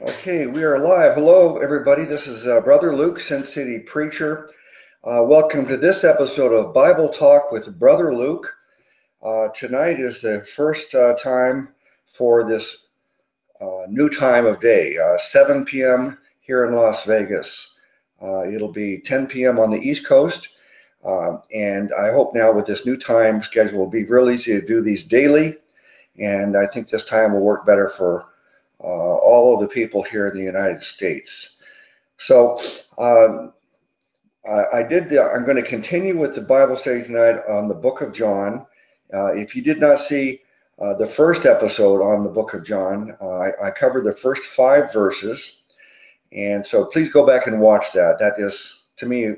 Okay, we are live. Hello, everybody. This is uh, Brother Luke, Sin City Preacher. Uh, welcome to this episode of Bible Talk with Brother Luke. Uh, tonight is the first uh, time for this uh, new time of day, uh, 7 p.m. here in Las Vegas. it'll be 10 p.m. on the East Coast. and I hope now with this new time schedule, will be real easy to do these daily. And I think this time will work better for uh, all of the people here in the United States. So um, I, I, did. The, I'm going to continue with the Bible study tonight on the Book of John. Uh, if you did not see uh, the first episode on the Book of John, uh, I, I, covered the first five verses, and so please go back and watch that. That is, to me,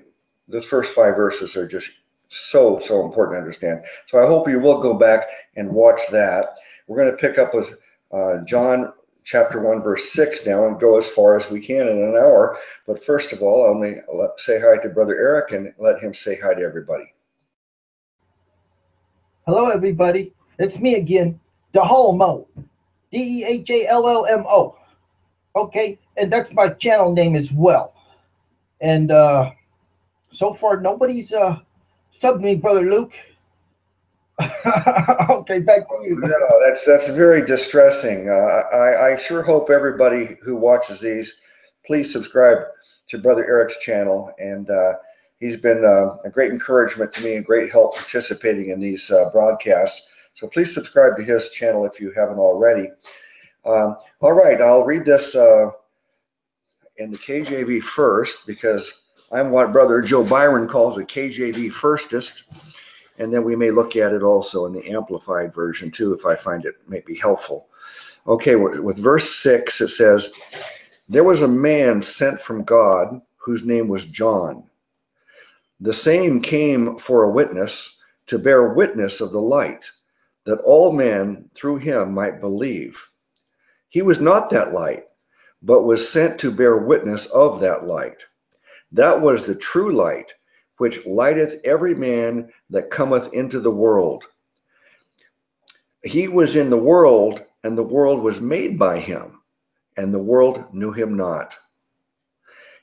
the first five verses are just so so important to understand. So I hope you will go back and watch that. We're going to pick up with uh, John chapter 1, verse 6 now and go as far as we can in an hour. But first of all, let me say hi to Brother Eric and let him say hi to everybody. Hello, everybody. It's me again, Dehallmo. D E H A L L M O. Okay, and that's my channel name as well. And uh so far, nobody's uh subbed me, Brother Luke. okay, back to you. No, that's that's very distressing. Uh, I I sure hope everybody who watches these, please subscribe to Brother Eric's channel, and uh, he's been uh, a great encouragement to me and great help participating in these uh, broadcasts. So please subscribe to his channel if you haven't already. Um, all right, I'll read this uh, in the KJV first because I'm what Brother Joe Byron calls a KJV firstist and then we may look at it also in the amplified version too if I find it may be helpful. Okay, with verse 6 it says, There was a man sent from God whose name was John. The same came for a witness to bear witness of the light, that all men through him might believe. He was not that light, but was sent to bear witness of that light. That was the true light which lighteth every man that cometh into the world. He was in the world, and the world was made by him, and the world knew him not.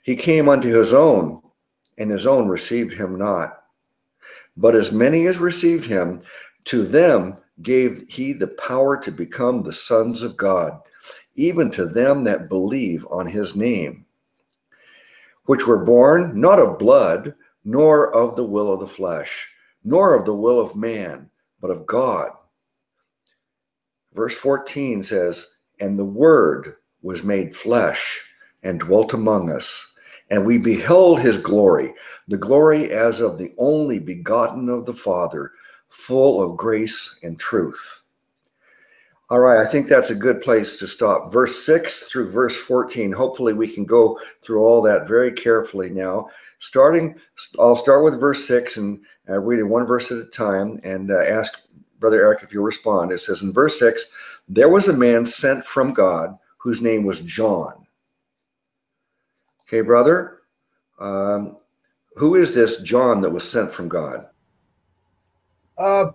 He came unto his own, and his own received him not. But as many as received him, to them gave he the power to become the sons of God, even to them that believe on his name, which were born not of blood, nor of the will of the flesh, nor of the will of man, but of God. Verse 14 says, And the Word was made flesh and dwelt among us, and we beheld his glory, the glory as of the only begotten of the Father, full of grace and truth. All right, I think that's a good place to stop. Verse 6 through verse 14. Hopefully, we can go through all that very carefully now. Starting, I'll start with verse 6 and uh, read it one verse at a time and uh, ask Brother Eric if you'll respond. It says in verse 6 There was a man sent from God whose name was John. Okay, brother, um, who is this John that was sent from God? Uh,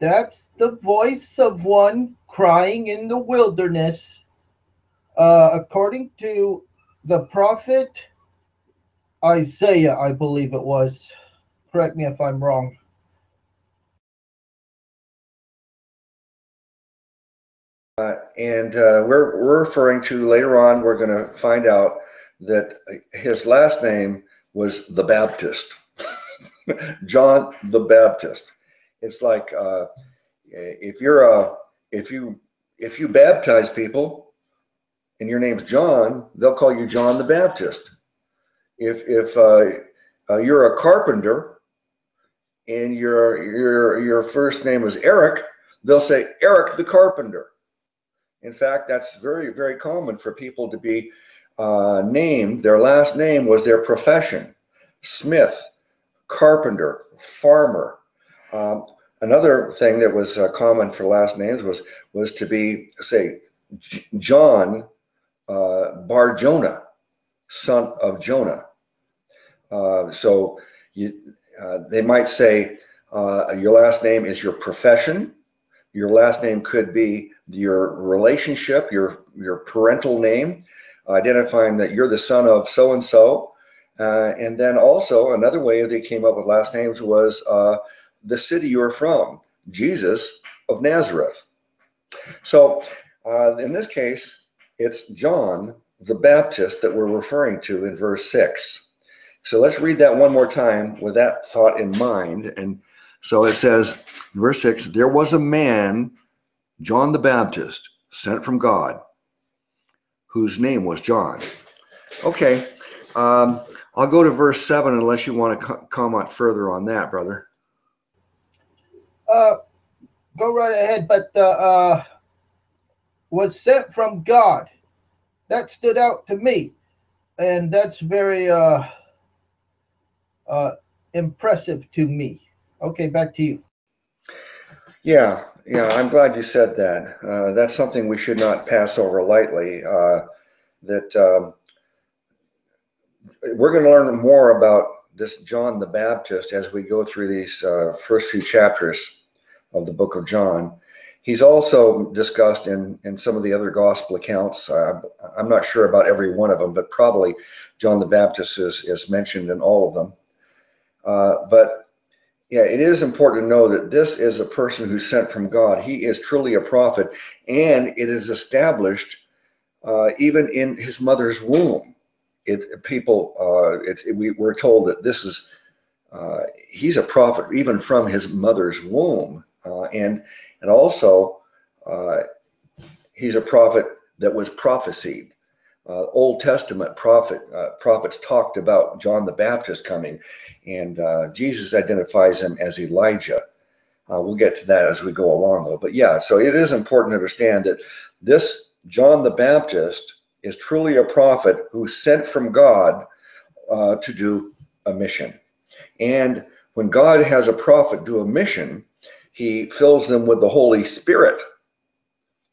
that's the voice of one crying in the wilderness. Uh, according to the prophet Isaiah, I believe it was. Correct me if I'm wrong. Uh, and uh, we're, we're referring to later on, we're going to find out that his last name was the Baptist, John the Baptist. It's like uh, if you're a if you if you baptize people and your name's John, they'll call you John the Baptist. If if uh, uh, you're a carpenter and your your your first name is Eric, they'll say Eric the carpenter. In fact, that's very very common for people to be uh, named. Their last name was their profession: Smith, carpenter, farmer. Um, another thing that was uh, common for last names was was to be say J- John uh, Bar Jonah, son of Jonah. Uh, so you, uh, they might say uh, your last name is your profession, your last name could be your relationship, your your parental name, identifying that you're the son of so and so. And then also another way they came up with last names was uh, the city you're from, Jesus of Nazareth. So uh, in this case, it's John the Baptist that we're referring to in verse 6. So let's read that one more time with that thought in mind. And so it says, verse 6 there was a man, John the Baptist, sent from God, whose name was John. Okay, um, I'll go to verse 7 unless you want to co- comment further on that, brother. Uh, go right ahead, but uh, uh, was sent from God. That stood out to me, and that's very uh, uh, impressive to me. Okay, back to you. Yeah, yeah, I'm glad you said that. Uh, that's something we should not pass over lightly. Uh, that um, we're going to learn more about this John the Baptist as we go through these uh, first few chapters of the book of John. He's also discussed in, in some of the other gospel accounts. Uh, I'm not sure about every one of them, but probably John the Baptist is, is mentioned in all of them. Uh, but yeah, it is important to know that this is a person who's sent from God. He is truly a prophet, and it is established uh, even in his mother's womb. It people uh, it, it, we, we're told that this is uh, he's a prophet even from his mother's womb, uh, and and also uh, he's a prophet that was prophesied uh, Old Testament prophet uh, prophets talked about John the Baptist coming, and uh, Jesus identifies him as Elijah. Uh, we'll get to that as we go along, though. But yeah, so it is important to understand that this John the Baptist is truly a prophet who sent from God uh, to do a mission. And when God has a prophet do a mission, he fills them with the Holy Spirit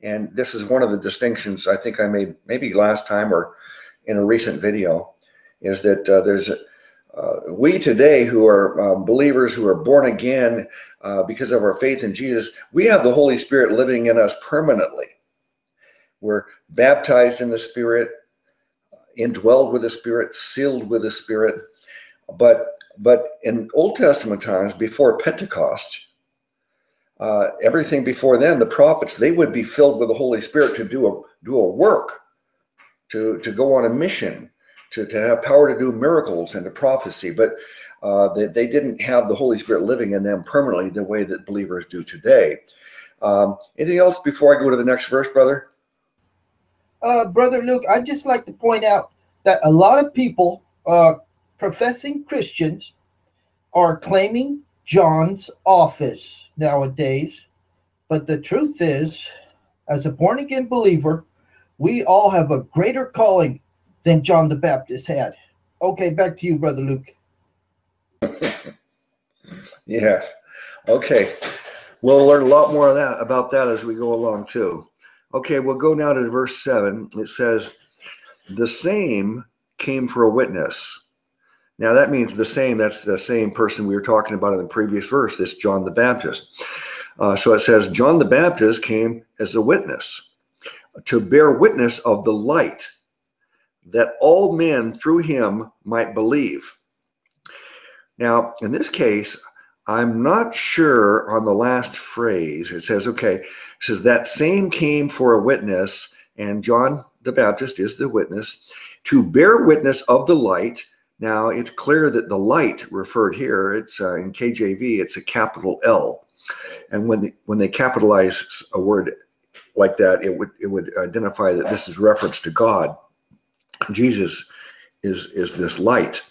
and this is one of the distinctions I think I made maybe last time or in a recent video, is that uh, there's uh, we today who are um, believers who are born again uh, because of our faith in Jesus, we have the Holy Spirit living in us permanently. We're baptized in the Spirit, indwelled with the Spirit, sealed with the Spirit. But but in Old Testament times, before Pentecost, uh, everything before then, the prophets, they would be filled with the Holy Spirit to do a do a work, to to go on a mission, to, to have power to do miracles and to prophecy. But uh, they, they didn't have the Holy Spirit living in them permanently the way that believers do today. Um, anything else before I go to the next verse, brother? Uh, brother Luke, I'd just like to point out that a lot of people, uh, professing Christians, are claiming John's office nowadays. But the truth is, as a born again believer, we all have a greater calling than John the Baptist had. Okay, back to you, Brother Luke. yes. Okay. We'll learn a lot more that about that as we go along too. Okay, we'll go now to verse 7. It says, The same came for a witness now that means the same. That's the same person we were talking about in the previous verse. This John the Baptist. Uh, so it says John the Baptist came as a witness to bear witness of the light, that all men through him might believe. Now, in this case, I'm not sure on the last phrase. It says, okay, it says that same came for a witness, and John the Baptist is the witness, to bear witness of the light now it's clear that the light referred here, it's uh, in KJV, it's a capital L, and when they, when they capitalize a word like that, it would it would identify that this is reference to God. Jesus is is this light.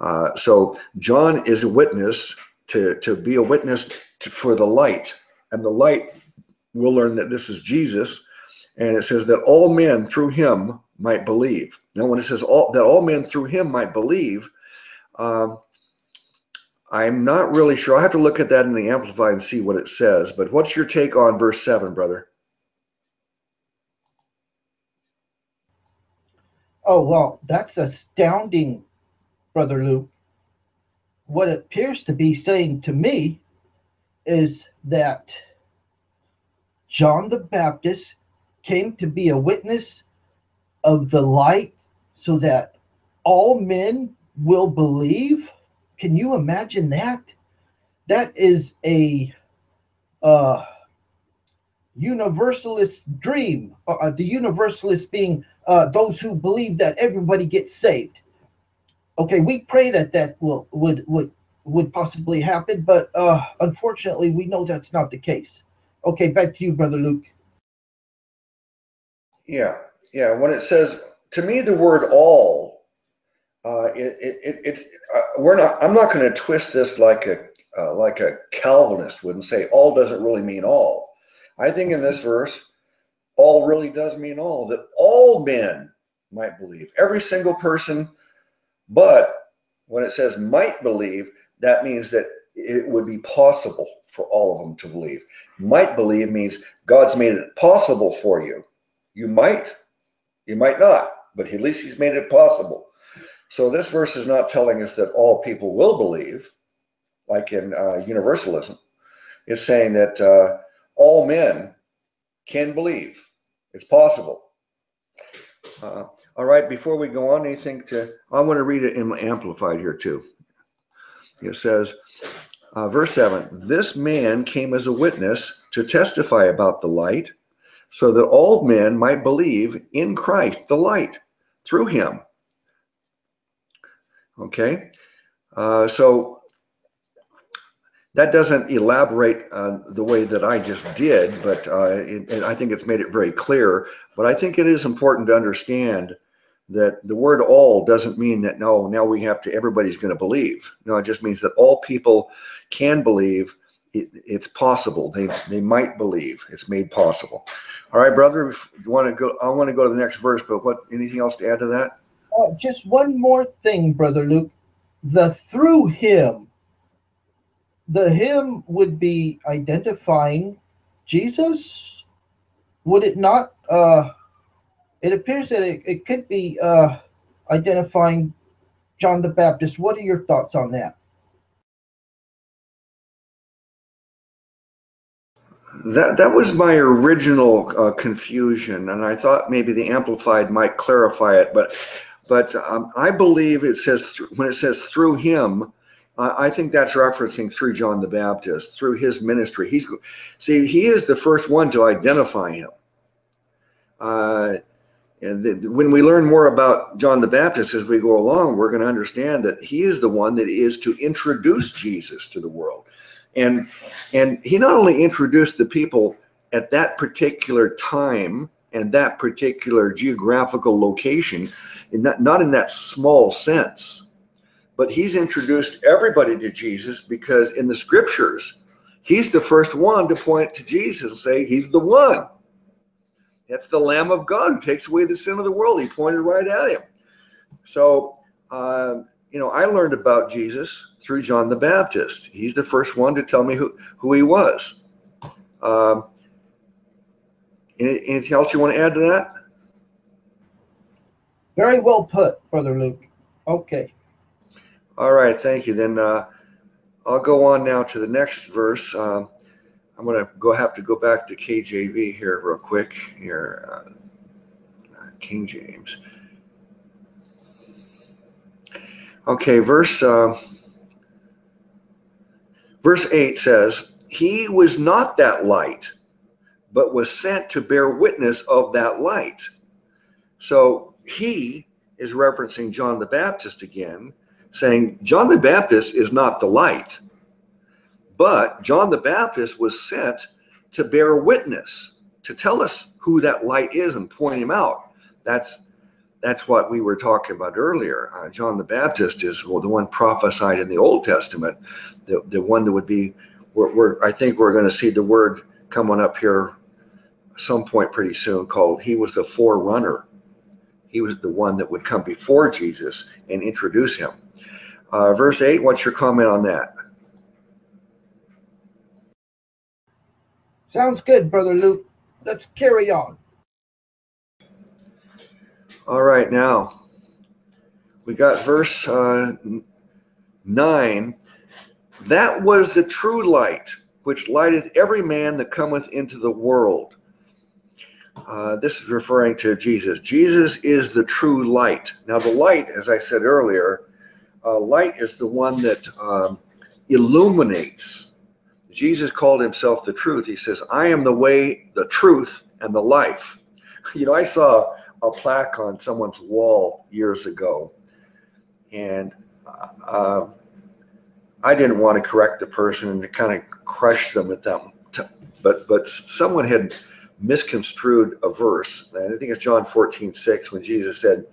Uh, so John is a witness to to be a witness to, for the light, and the light. We'll learn that this is Jesus, and it says that all men through him might believe. Now, when it says all, that all men through him might believe, um, I'm not really sure. I have to look at that in the Amplified and see what it says. But what's your take on verse 7, brother? Oh, well, that's astounding, Brother Luke. What it appears to be saying to me is that John the Baptist came to be a witness of the light so that all men will believe? Can you imagine that? That is a uh, universalist dream. Uh, uh the universalist being uh, those who believe that everybody gets saved. Okay, we pray that that will would would would possibly happen, but uh, unfortunately, we know that's not the case. Okay, back to you, brother Luke. Yeah, yeah. When it says to me, the word "all," uh, it it it, it uh, we're not. I'm not going to twist this like a uh, like a Calvinist would and say all doesn't really mean all. I think in this verse, all really does mean all. That all men might believe, every single person. But when it says might believe, that means that it would be possible for all of them to believe. Might believe means God's made it possible for you. You might, you might not, but at least He's made it possible. So this verse is not telling us that all people will believe, like in uh, universalism. It's saying that uh, all men can believe. It's possible. Uh, all right, before we go on, anything to, I want to read it in Amplified here too. It says, uh, verse 7 This man came as a witness to testify about the light, so that all men might believe in Christ, the light, through him. Okay? Uh, so that doesn't elaborate uh, the way that I just did, but uh, it, I think it's made it very clear. But I think it is important to understand that the word all doesn't mean that no now we have to everybody's going to believe no it just means that all people can believe it, it's possible. They they might believe it's made possible. All right brother you want to go i want to go to the next verse but what anything else to add to that? Uh, just one more thing brother luke. The through him the him would be identifying jesus? Would it not uh it appears that it, it could be uh, identifying John the Baptist. What are your thoughts on that? That that was my original uh, confusion, and I thought maybe the amplified might clarify it. But but um, I believe it says when it says through him, uh, I think that's referencing through John the Baptist, through his ministry. He's see he is the first one to identify him. Uh, and when we learn more about John the Baptist as we go along, we're going to understand that he is the one that is to introduce Jesus to the world. And and he not only introduced the people at that particular time and that particular geographical location, in not, not in that small sense, but he's introduced everybody to Jesus because in the scriptures, he's the first one to point to Jesus and say, He's the one. That's the Lamb of God who takes away the sin of the world. He pointed right at him. So, uh, you know, I learned about Jesus through John the Baptist. He's the first one to tell me who, who he was. Um, anything else you want to add to that? Very well put, Brother Luke. Okay. All right, thank you. Then uh, I'll go on now to the next verse. Um, I'm going to go have to go back to KJV here real quick. Here, uh, King James. Okay, verse uh, verse eight says, "He was not that light, but was sent to bear witness of that light." So he is referencing John the Baptist again, saying John the Baptist is not the light but John the Baptist was sent to bear witness, to tell us who that light is and point him out. That's that's what we were talking about earlier. Uh, John the Baptist is the one prophesied in the Old Testament, the, the one that would be. We're, we're I think we're going to see the word coming up here some point pretty soon called he was the forerunner. He was the one that would come before Jesus and introduce him. Uh, verse 8, what's your comment on that? Sounds good, Brother Luke. Let's carry on. All right, now we got verse uh, 9. That was the true light which lighteth every man that cometh into the world. Uh, this is referring to Jesus. Jesus is the true light. Now, the light, as I said earlier, uh, light is the one that um, illuminates. Jesus called himself the truth. He says, I am the way, the truth, and the life. You know, I saw a plaque on someone's wall years ago, and uh, I didn't want to correct the person and kind of crush them at them. But but someone had misconstrued a verse, and I think it's John 14, 6, when Jesus said,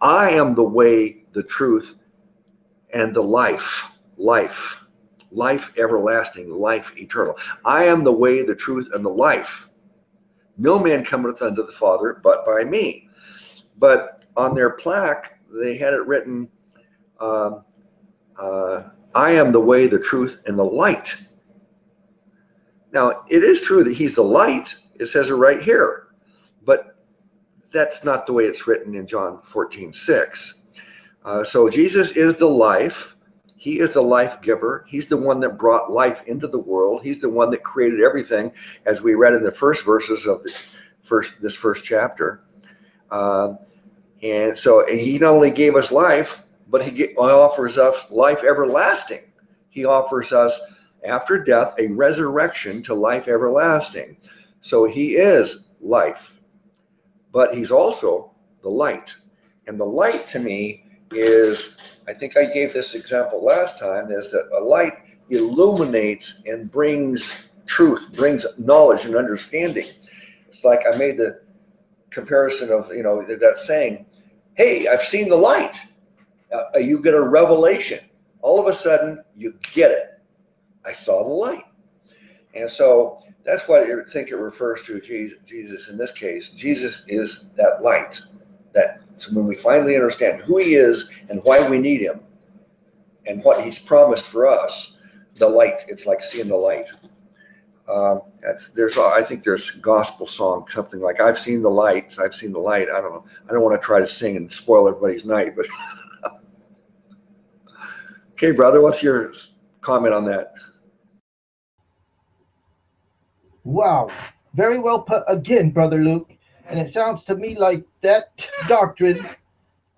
I am the way, the truth, and the life. Life. Life everlasting, life eternal. I am the way, the truth, and the life. No man cometh unto the Father but by me. But on their plaque, they had it written, um, uh, I am the way, the truth, and the light. Now, it is true that he's the light. It says it right here. But that's not the way it's written in John 14, 6. Uh, so Jesus is the life. He is the life giver. He's the one that brought life into the world. He's the one that created everything, as we read in the first verses of the first this first chapter. Uh, and so he not only gave us life, but he offers us life everlasting. He offers us, after death, a resurrection to life everlasting. So he is life, but he's also the light. And the light to me is, I think I gave this example last time, is that a light illuminates and brings truth, brings knowledge and understanding. It's like I made the comparison of, you know, that saying, hey, I've seen the light uh, you get a revelation. All of a sudden, you get it. I saw the light. And so that's what I think it refers to Jesus in this case. Jesus is that light. That so when we finally understand who he is and why we need him and what he's promised for us, the light, it's like seeing the light. Um, there's I think there's gospel song something like I've seen the lights I've seen the light I don't know I don't want to try to sing and spoil everybody's night but Okay, brother, what's your comment on that? Wow, very well put again, brother Luke. And it sounds to me like that doctrine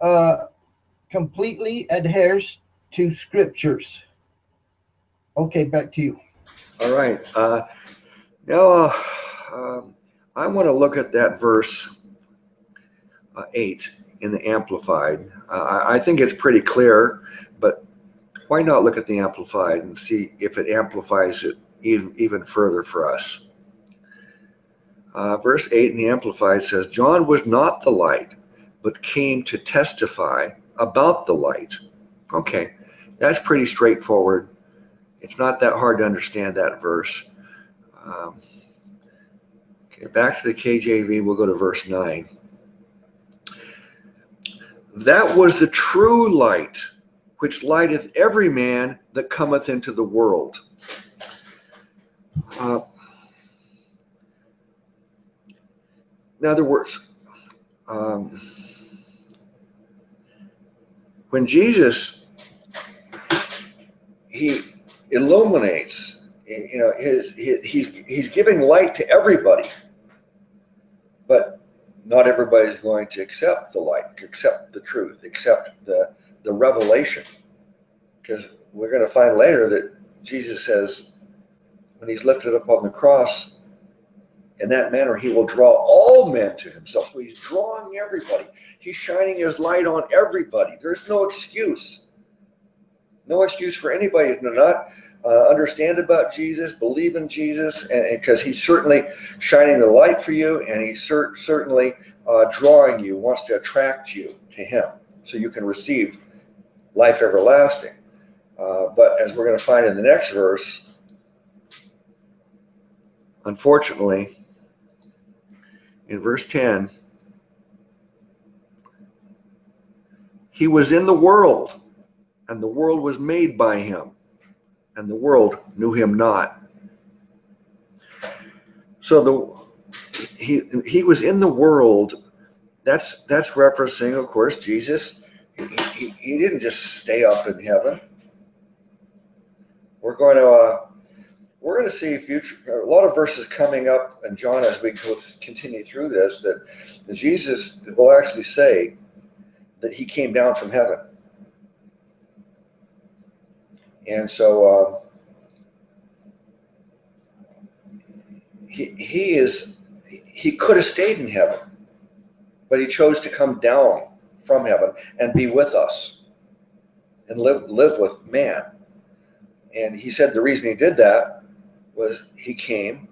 uh, completely adheres to scriptures. Okay, back to you. All right. Uh, now, uh, um, I want to look at that verse uh, 8 in the Amplified. Uh, I think it's pretty clear, but why not look at the Amplified and see if it amplifies it even, even further for us? Uh, verse 8 in the Amplified says, John was not the light, but came to testify about the light. Okay, that's pretty straightforward. It's not that hard to understand that verse. Um, okay, back to the KJV, we'll go to verse 9. That was the true light which lighteth every man that cometh into the world. Uh, in other words, um, when Jesus he illuminates, you know, his, his he's he's giving light to everybody, but not everybody's going to accept the light, accept the truth, accept the the revelation. Because we're going to find later that Jesus says, when he's lifted up on the cross, in that manner, he will draw all men to himself. So he's drawing everybody. He's shining his light on everybody. There's no excuse. No excuse for anybody to not uh, understand about Jesus, believe in Jesus, and because he's certainly shining the light for you, and he's cer- certainly uh, drawing you, wants to attract you to him, so you can receive life everlasting. Uh, but as we're going to find in the next verse, unfortunately, in verse 10, he was in the world, and the world was made by him, and the world knew him not. So the he he was in the world. That's that's referencing, of course, Jesus he, he didn't just stay up in heaven. We're going to uh, we're going to see future a lot of verses coming up in John as we continue through this that Jesus will actually say that he came down from heaven. And so uh, he, he is he could have stayed in heaven, but he chose to come down from heaven and be with us and live live with man. And he said the reason he did that was he came.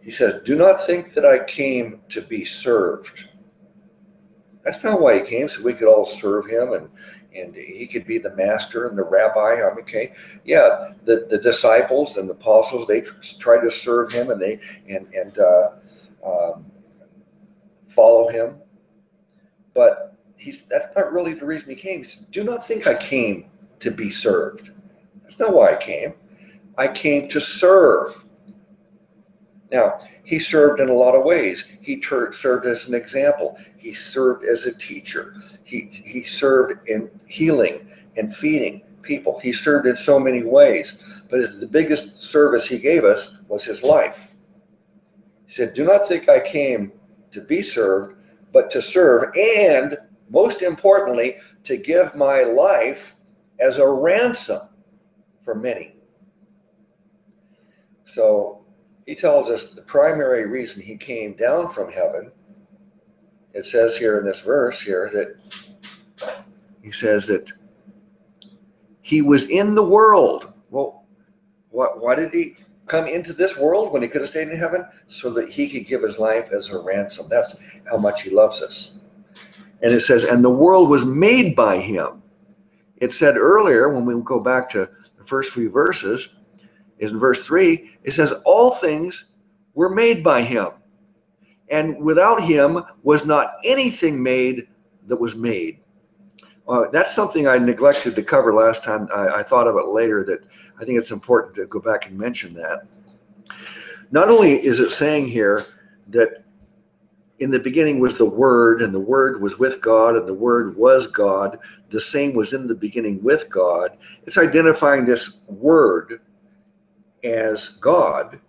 He says, "Do not think that I came to be served." That's not why he came, so we could all serve him and and he could be the master and the rabbi. I mean, okay, yeah, the, the disciples and the apostles they tried to serve him and they and and uh, um, follow him, but he's that's not really the reason he came. He said, "Do not think I came to be served." That's not why I came. I came to serve. Now, he served in a lot of ways. He ter- served as an example. He served as a teacher. He, he served in healing and feeding people. He served in so many ways. But the biggest service he gave us was his life. He said, Do not think I came to be served, but to serve, and most importantly, to give my life as a ransom for many. So he tells us the primary reason he came down from heaven. It says here in this verse here that he says that he was in the world. Well, what, why did he come into this world when he could have stayed in heaven? So that he could give his life as a ransom. That's how much he loves us. And it says, and the world was made by him. It said earlier, when we go back to the first few verses, is in verse 3 it says all things were made by him and without him was not anything made that was made uh, that's something i neglected to cover last time I, I thought of it later that i think it's important to go back and mention that not only is it saying here that in the beginning was the Word, and the Word was with God, and the Word was God. The same was in the beginning with God. It's identifying this Word as God,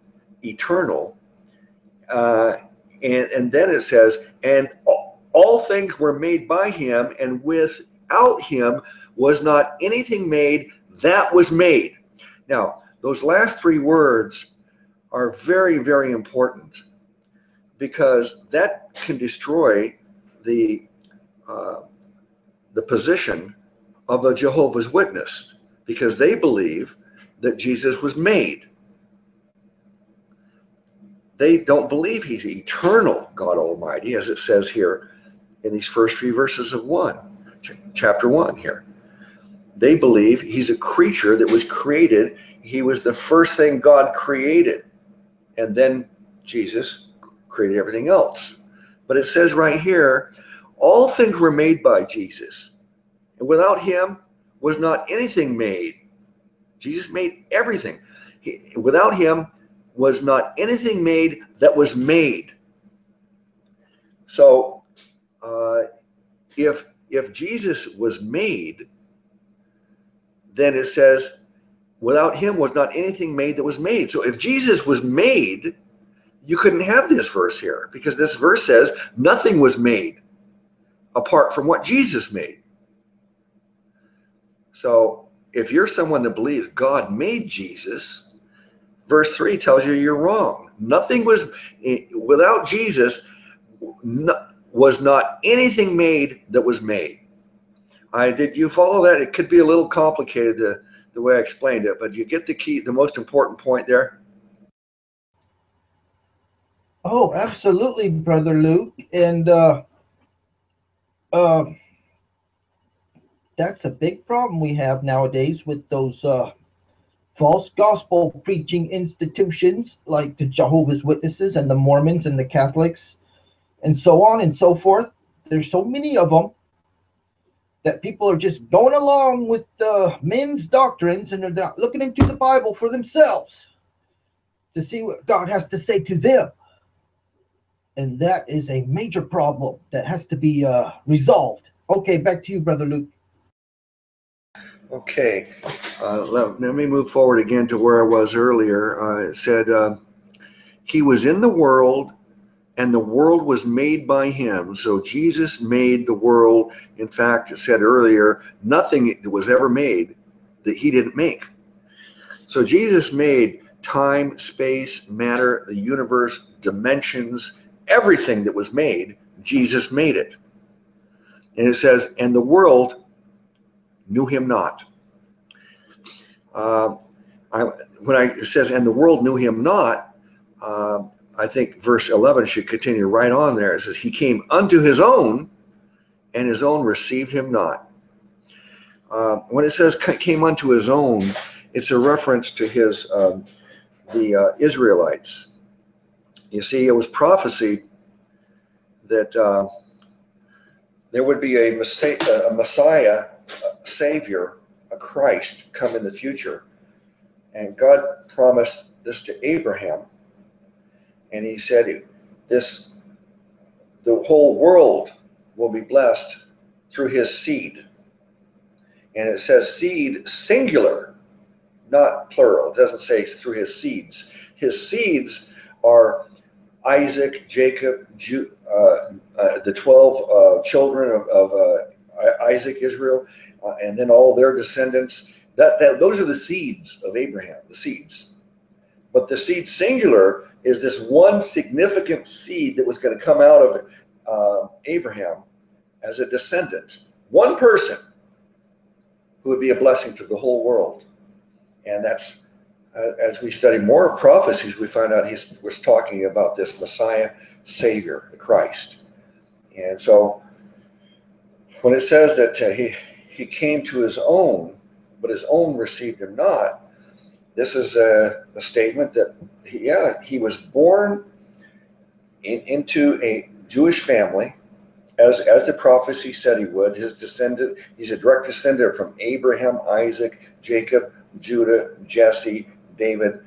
eternal. Uh, and, and then it says, and all things were made by him, and without him was not anything made that was made. Now, those last three words are very, very important because that can destroy the uh, the position of a Jehovah's Witness because they believe that Jesus was made. They don't believe he's eternal God Almighty, as it says here in these first few verses of 1, chapter 1 here. They believe he's a creature that was created. He was the first thing God created. And then Jesus created everything else. But it says right here, all things were made by Jesus. And without him was not anything made Jesus made everything. He, without him was not anything made that was made. So, uh, if if Jesus was made, then it says, without him was not anything made that was made. So, if Jesus was made, you couldn't have this verse here because this verse says nothing was made apart from what Jesus made. So, if you're someone that believes God made Jesus, verse 3 tells you you're wrong. Nothing was, without Jesus, was not anything made that was made. I did you follow that? It could be a little complicated the, the way I explained it, but you get the key, the most important point there. Oh, absolutely, brother Luke, and uh, uh, that's a big problem we have nowadays with those uh, false gospel preaching institutions like the Jehovah's Witnesses and the Mormons and the Catholics and so on and so forth. There's so many of them that people are just going along with men's doctrines and they're not looking into the Bible for themselves to see what God has to say to them. And that is a major problem that has to be uh, resolved. Okay, back to you, Brother Luke. Okay, uh, let, let me move forward again to where I was earlier. Uh, it said, uh, He was in the world, and the world was made by Him. So Jesus made the world. In fact, it said earlier, nothing was ever made that He didn't make. So Jesus made time, space, matter, the universe, dimensions, everything that was made, Jesus made it. And it says, and the world knew him not. Uh, I, when I, it says, and the world knew him not, uh, I think verse 11 should continue right on there. It says, he came unto his own, and his own received him not. Uh, when it says came unto his own, it's a reference to his um, the uh, Israelites. You see, it was prophesied that uh, there would be a a Messiah, a Savior, a Christ come in the future. And God promised this to Abraham. And he said, This, the whole world will be blessed through his seed. And it says seed singular, not plural. It doesn't say through his seeds. His seeds are Isaac, Jacob, Ju, uh, uh, the 12 uh, children of, of uh, Isaac, Israel, uh, and then all their descendants. That, that Those are the seeds of Abraham, the seeds. But the seed singular is this one significant seed that was going to come out of uh, Abraham as a descendant. One person who would be a blessing to the whole world. And that's uh, as we study more of prophecies, we find out he was talking about this Messiah, Savior, the Christ. And so when it says that uh, he, he came to his own, but his own received him not, this is a, a statement that, he, yeah, he was born in, into a Jewish family, as, as the prophecy said he would. His descendant, he's a direct descendant from Abraham, Isaac, Jacob, Judah, Jesse, David,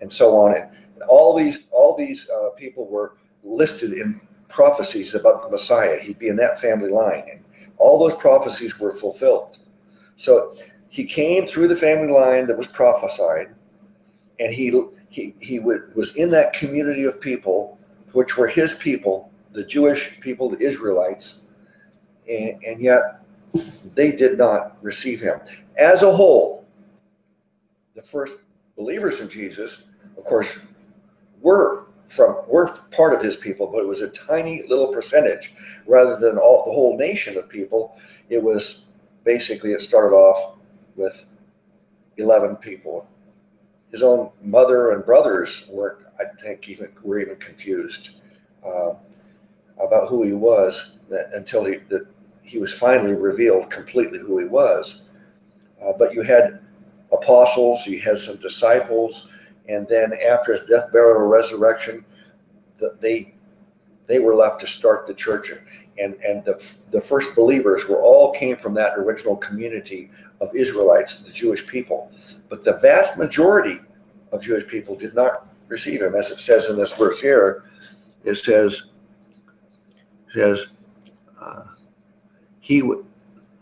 and so on. And all these all these uh, people were listed in prophecies about the Messiah. He'd be in that family line, and all those prophecies were fulfilled. So he came through the family line that was prophesied, and he he he was in that community of people, which were his people, the Jewish people, the Israelites, and, and yet they did not receive him as a whole. The first believers in Jesus, of course, were from were part of his people, but it was a tiny little percentage rather than all the whole nation of people. It was basically it started off with eleven people. His own mother and brothers weren't, I think, even were even confused uh, about who he was until he he was finally revealed completely who he was. Uh, but you had apostles, you had some disciples, and then after his death, burial, and resurrection, they they were left to start the church, and and the the first believers were all came from that original community of Israelites, the Jewish people, but the vast majority of Jewish people did not receive him, as it says in this verse here. It says says uh, he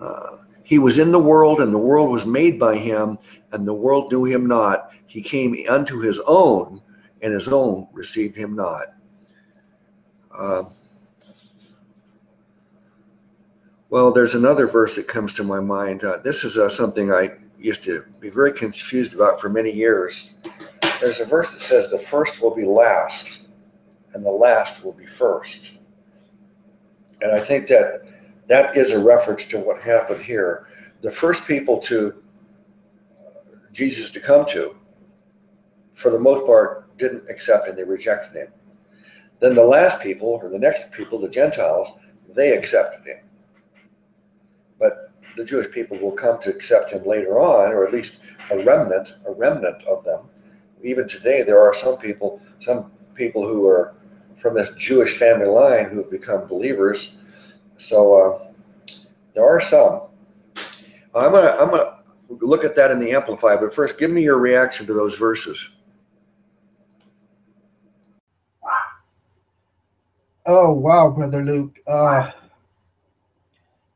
uh, he was in the world, and the world was made by him, and the world knew him not. He came unto his own, and his own received him not. Uh, well, there's another verse that comes to my mind. Uh, this is uh, something I used to be very confused about for many years. There's a verse that says, The first will be last, and the last will be first. And I think that that is a reference to what happened here. The first people to Jesus to come to, for the most part, didn't accept him. They rejected him. Then the last people, or the next people, the Gentiles, they accepted him. But the Jewish people will come to accept him later on, or at least a remnant, a remnant of them. Even today, there are some people, some people who are from this Jewish family line who have become believers. So uh, there are some. I'm gonna, I'm gonna look at that in the Amplify, but first, give me your reaction to those verses. Oh, wow, Brother Luke. Uh,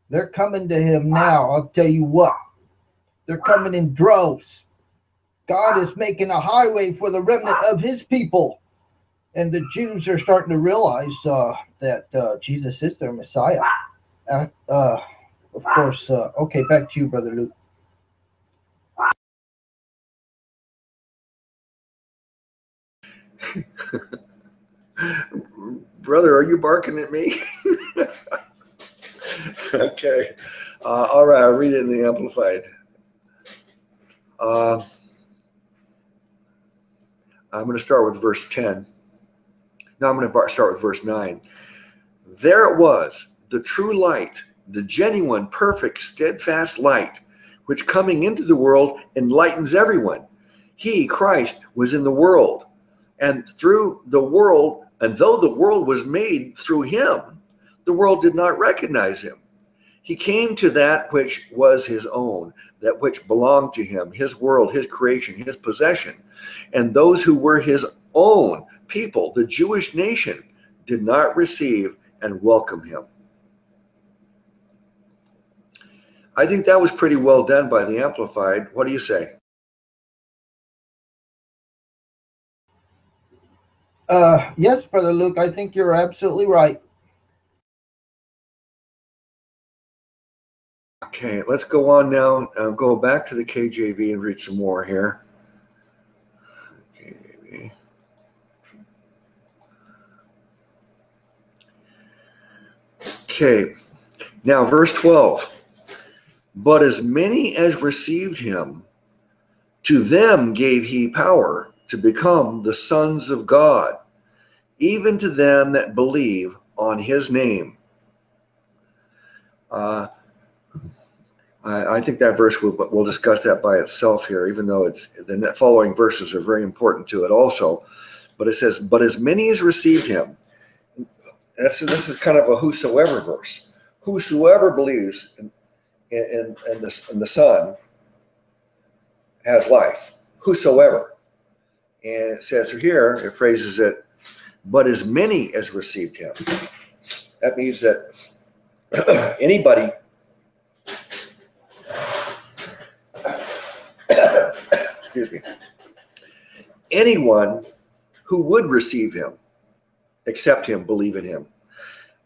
they're coming to him now. I'll tell you what. They're coming in droves. God is making a highway for the remnant of his people. And the Jews are starting to realize uh, that uh, Jesus is their Messiah. Uh, uh of course, uh, okay, back to you, Brother Luke. Brother, are you barking at me? okay. Uh, all right, I'll read it in the Amplified. Uh, I'm going to start with verse 10. Now I'm going to start with verse 9. There it was, the true light, the genuine, perfect, steadfast light, which coming into the world enlightens everyone. He, Christ, was in the world, and through the world, and though the world was made through him, the world did not recognize him. He came to that which was his own, that which belonged to him, his world, his creation, his possession. And those who were his own people, the Jewish nation, did not receive and welcome him. I think that was pretty well done by the Amplified. What do you say? Uh, yes, Brother Luke, I think you're absolutely right. Okay, let's go on now. Uh, go back to the KJV and read some more here. KJV. Okay, now verse 12. But as many as received him, to them gave he power to become the sons of God, even to them that believe on his name. Uh, I, I think that verse will we'll discuss that by itself here, even though it's the following verses are very important to it also. But it says, "But as many as received him," that's this is kind of a whosoever verse. Whosoever believes in in, in, the, in the Son has life. Whosoever, and it says here it phrases it, "But as many as received him." That means that anybody excuse me, anyone who would receive him, accept him, believe in him.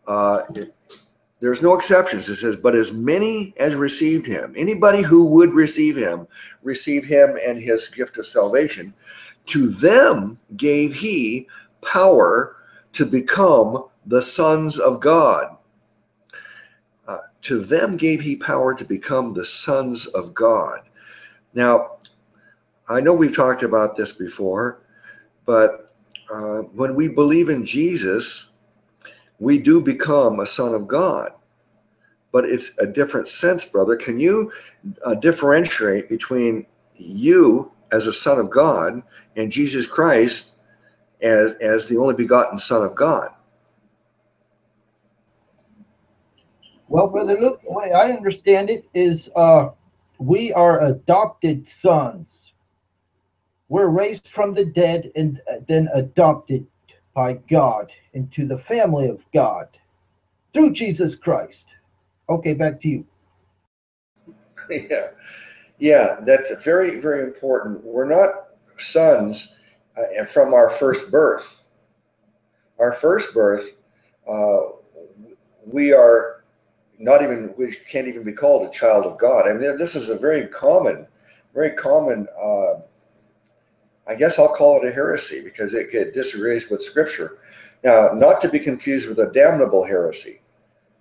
Uh, it, there's no exceptions. It says, but as many as received him, anybody who would receive him, receive him and his gift of salvation, to them gave he power to become the sons of God. Uh, to them gave he power to become the sons of God. Now, I know we've talked about this before, but uh, when we believe in Jesus, we do become a son of God. But it's a different sense, brother. Can you uh, differentiate between you as a son of God and Jesus Christ as, as the only begotten son of God? Well, brother, look, the way I understand it is uh, we are adopted sons we're raised from the dead and then adopted by God into the family of God through Jesus Christ. Okay, back to you. Yeah, yeah, that's very, very important. We're not sons uh, from our first birth. Our first birth, uh, we are not even, we can't even be called a child of God. I mean, this is a very common, very common. Uh, I guess I'll call it a heresy because it, it disagrees with Scripture. Now, not to be confused with a damnable heresy.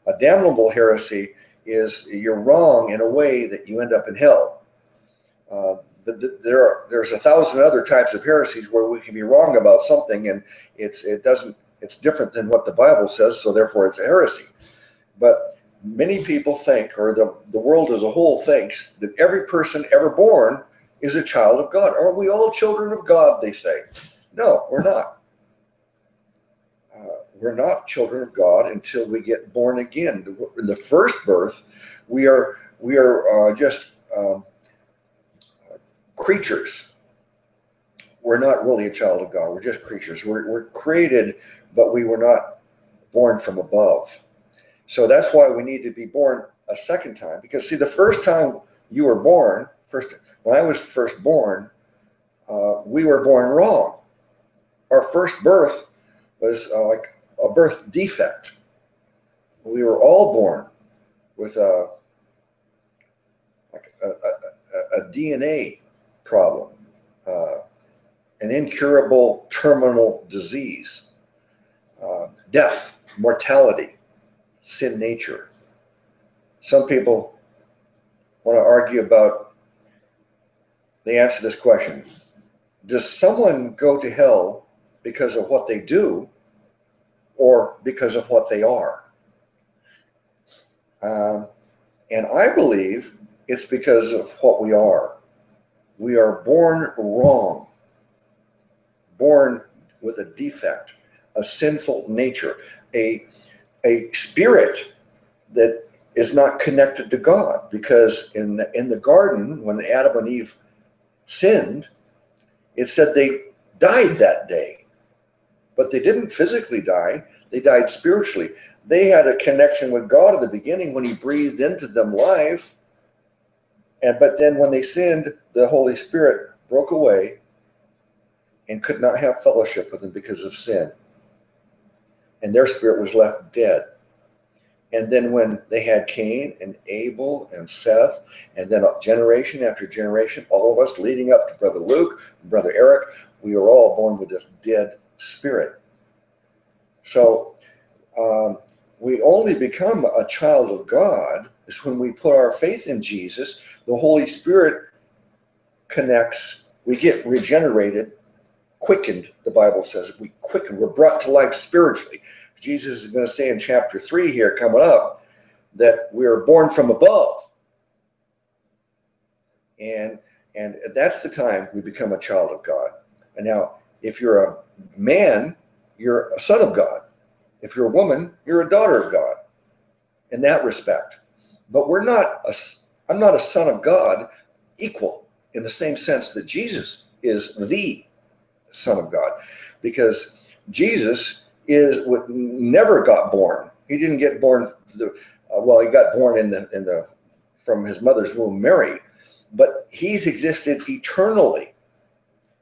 A damnable heresy is you're wrong in a way that you end up in hell. Uh, there are there's a thousand other types of heresies where we can be wrong about something and it's it doesn't it's different than what the Bible says, so therefore it's a heresy. But many people think, or the, the world as a whole thinks, that every person ever born is a child of God. Aren't we all children of God? They say. No, we're not. Uh, we're not children of God until we get born again. In the first birth, we are we are uh, just um, creatures. We're not really a child of God. We're just creatures. We're, we're created, but we were not born from above. So that's why we need to be born a second time. Because see, the first time you were born, first when I was first born, uh, we were born wrong. Our first birth was uh, like a birth defect. We were all born with a like a, a, a DNA problem, uh, an incurable terminal disease, uh, death, mortality, sin nature. Some people want to argue about the answer to this question Does someone go to hell because of what they do or because of what they are? Um, and I believe it's because of what we are. We are born wrong, born with a defect, a sinful nature, a, a spirit that is not connected to God. Because in the, in the garden, when Adam and Eve sinned, it said they died that day. But they didn't physically die, they died spiritually. They had a connection with God at the beginning when He breathed into them life. And but then when they sinned, the Holy Spirit broke away and could not have fellowship with them because of sin. And their spirit was left dead. And then when they had Cain and Abel and Seth, and then generation after generation, all of us leading up to Brother Luke, Brother Eric, we were all born with this dead spirit. So um, we only become a child of God is when we put our faith in Jesus. The Holy Spirit connects. We get regenerated, quickened. The Bible says we quicken. We're brought to life spiritually. Jesus is going to say in chapter 3 here coming up that we are born from above. And and that's the time we become a child of God. And now if you're a man, you're a son of God. If you're a woman, you're a daughter of God in that respect. But we're not a I'm not a son of God equal in the same sense that Jesus is the son of God because Jesus is what never got born. He didn't get born. The, uh, well, he got born in the in the from his mother's womb, Mary, but he's existed eternally.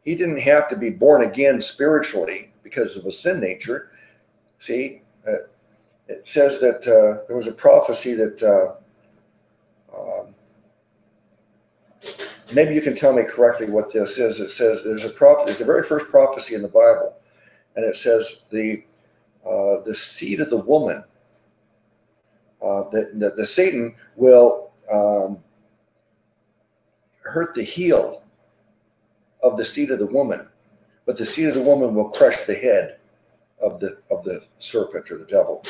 He didn't have to be born again spiritually because of a sin nature. See, uh, it says that uh, there was a prophecy that. Um, maybe you can tell me correctly what this is. It says there's a prophet. It's the very first prophecy in the Bible, and it says the uh, the seed of the woman, uh, that the, the, Satan will um, hurt the heel of the seed of the woman, but the seed of the woman will crush the head of the of the serpent or the devil.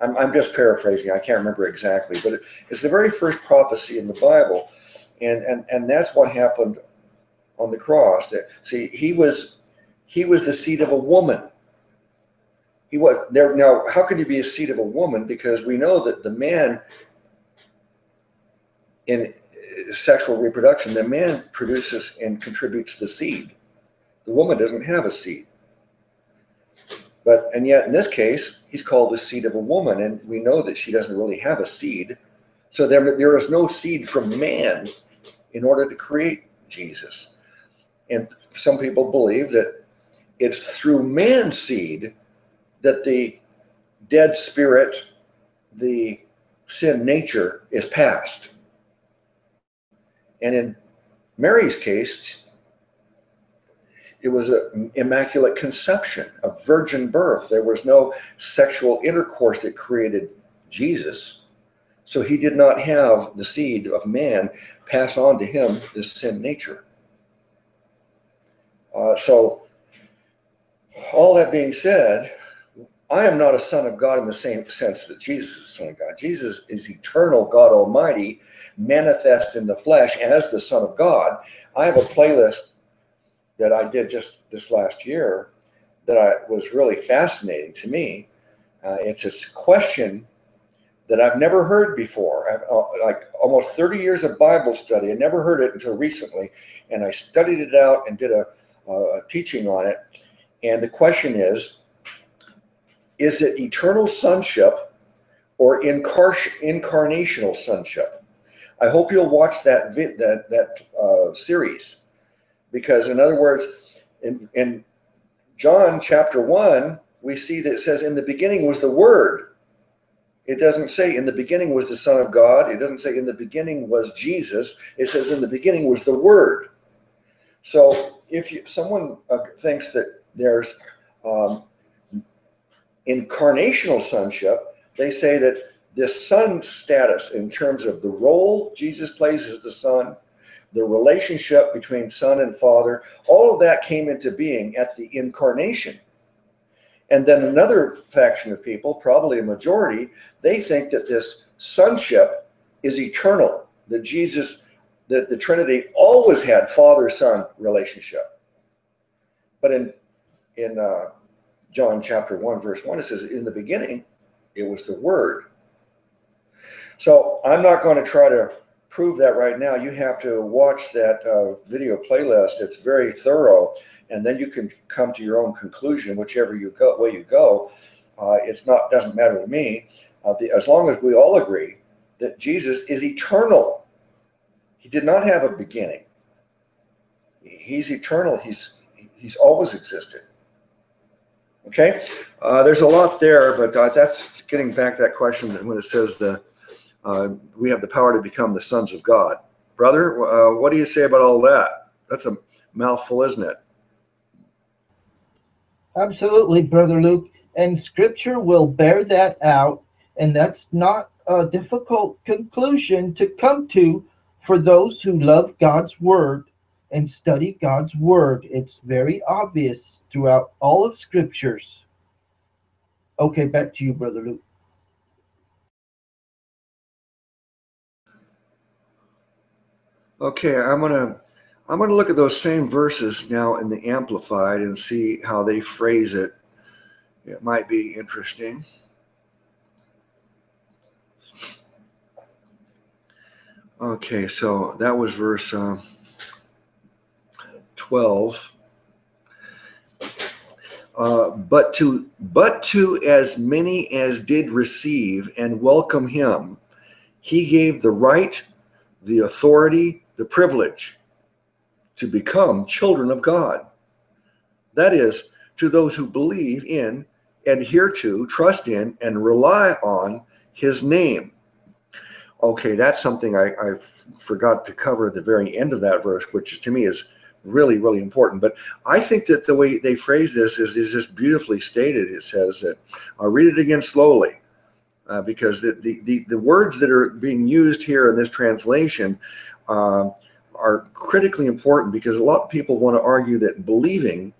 I'm, I'm just paraphrasing. I can't remember exactly, but it, it's the very first prophecy in the Bible, and and and that's what happened on the cross. That see, he was he was the seed of a woman he was there now how could he be a seed of a woman because we know that the man in sexual reproduction the man produces and contributes the seed the woman doesn't have a seed but and yet in this case he's called the seed of a woman and we know that she doesn't really have a seed so there, there is no seed from man in order to create jesus and some people believe that it's through man's seed that the dead spirit, the sin nature, is passed. And in Mary's case, it was an immaculate conception, a virgin birth. There was no sexual intercourse that created Jesus. So he did not have the seed of man pass on to him this sin nature. Uh, so, all that being said, I am not a son of God in the same sense that Jesus is son of God. Jesus is eternal God Almighty, manifest in the flesh as the Son of God. I have a playlist that I did just this last year that I, was really fascinating to me. Uh, it's a question that I've never heard before. I've, uh, like almost 30 years of Bible study. I never heard it until recently, and I studied it out and did a, a teaching on it. And the question is is it eternal sonship or incar- incarnational sonship? I hope you'll watch that vid, that that uh, series, because in other words, in in John chapter one, we see that it says, "In the beginning was the Word." It doesn't say in the beginning was the Son of God. It doesn't say in the beginning was Jesus. It says in the beginning was the Word. So if you, someone uh, thinks that there's um, incarnational sonship, they say that this son status, in terms of the role Jesus plays as the son, the relationship between son and father, all of that came into being at the incarnation. And then another faction of people, probably a majority, they think that this sonship is eternal, that Jesus, that the Trinity always had father son relationship. But in, in uh, John chapter 1, verse 1, it says, In the beginning, it was the Word. So I'm not going to try to prove that right now. You have to watch that uh, video playlist. It's very thorough and then you can come to your own conclusion, whichever you go way you go. Uh, it's not doesn't matter to me, uh, the, as long as we all agree that Jesus is eternal. He did not have a beginning. He's eternal. He's he's always existed. Okay, uh, there's a lot there, but uh, that's getting back to that question when it says the uh, we have the power to become the sons of God, brother. Uh, what do you say about all that? That's a mouthful, isn't it? Absolutely, Brother Luke. And scripture will bear that out. And that's not a difficult conclusion to come to for those who love God's word and study God's word. It's very obvious throughout all of scriptures. Okay, back to you, Brother Luke. Okay, I'm to I'm to look at those same verses now in the Amplified and see how they phrase it. It might be interesting. Okay, so that was verse uh, 12. Uh, but to but to as many as did receive and welcome him, he gave the right, the authority, the privilege to become children of God. That is, to those who believe in, adhere to, trust in, and rely on his name. Okay, that's something I, forgot to cover at the very end of that verse, which to me is really, really important. But I think that the way they phrase this is, is just beautifully stated. It says that, I'll read it again slowly. Uh, because the, the, the, the, words that are being used here in this translation um, are critically important because a lot of people want to argue that believing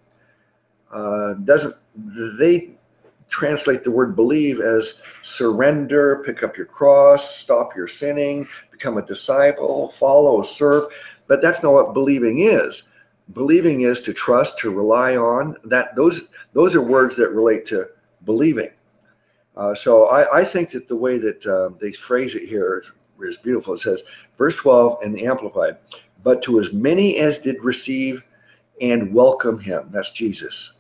uh, doesn't, they translate the word believe as surrender, pick up your cross, stop your sinning, become a disciple, follow, serve. But that's not what believing is. Believing is to trust, to rely on. That those those are words that relate to believing. Uh, so I, I, think that the way that uh, they phrase it here is, beautiful. It says, verse 12 in the Amplified, but to as many as did receive and welcome him. That's Jesus.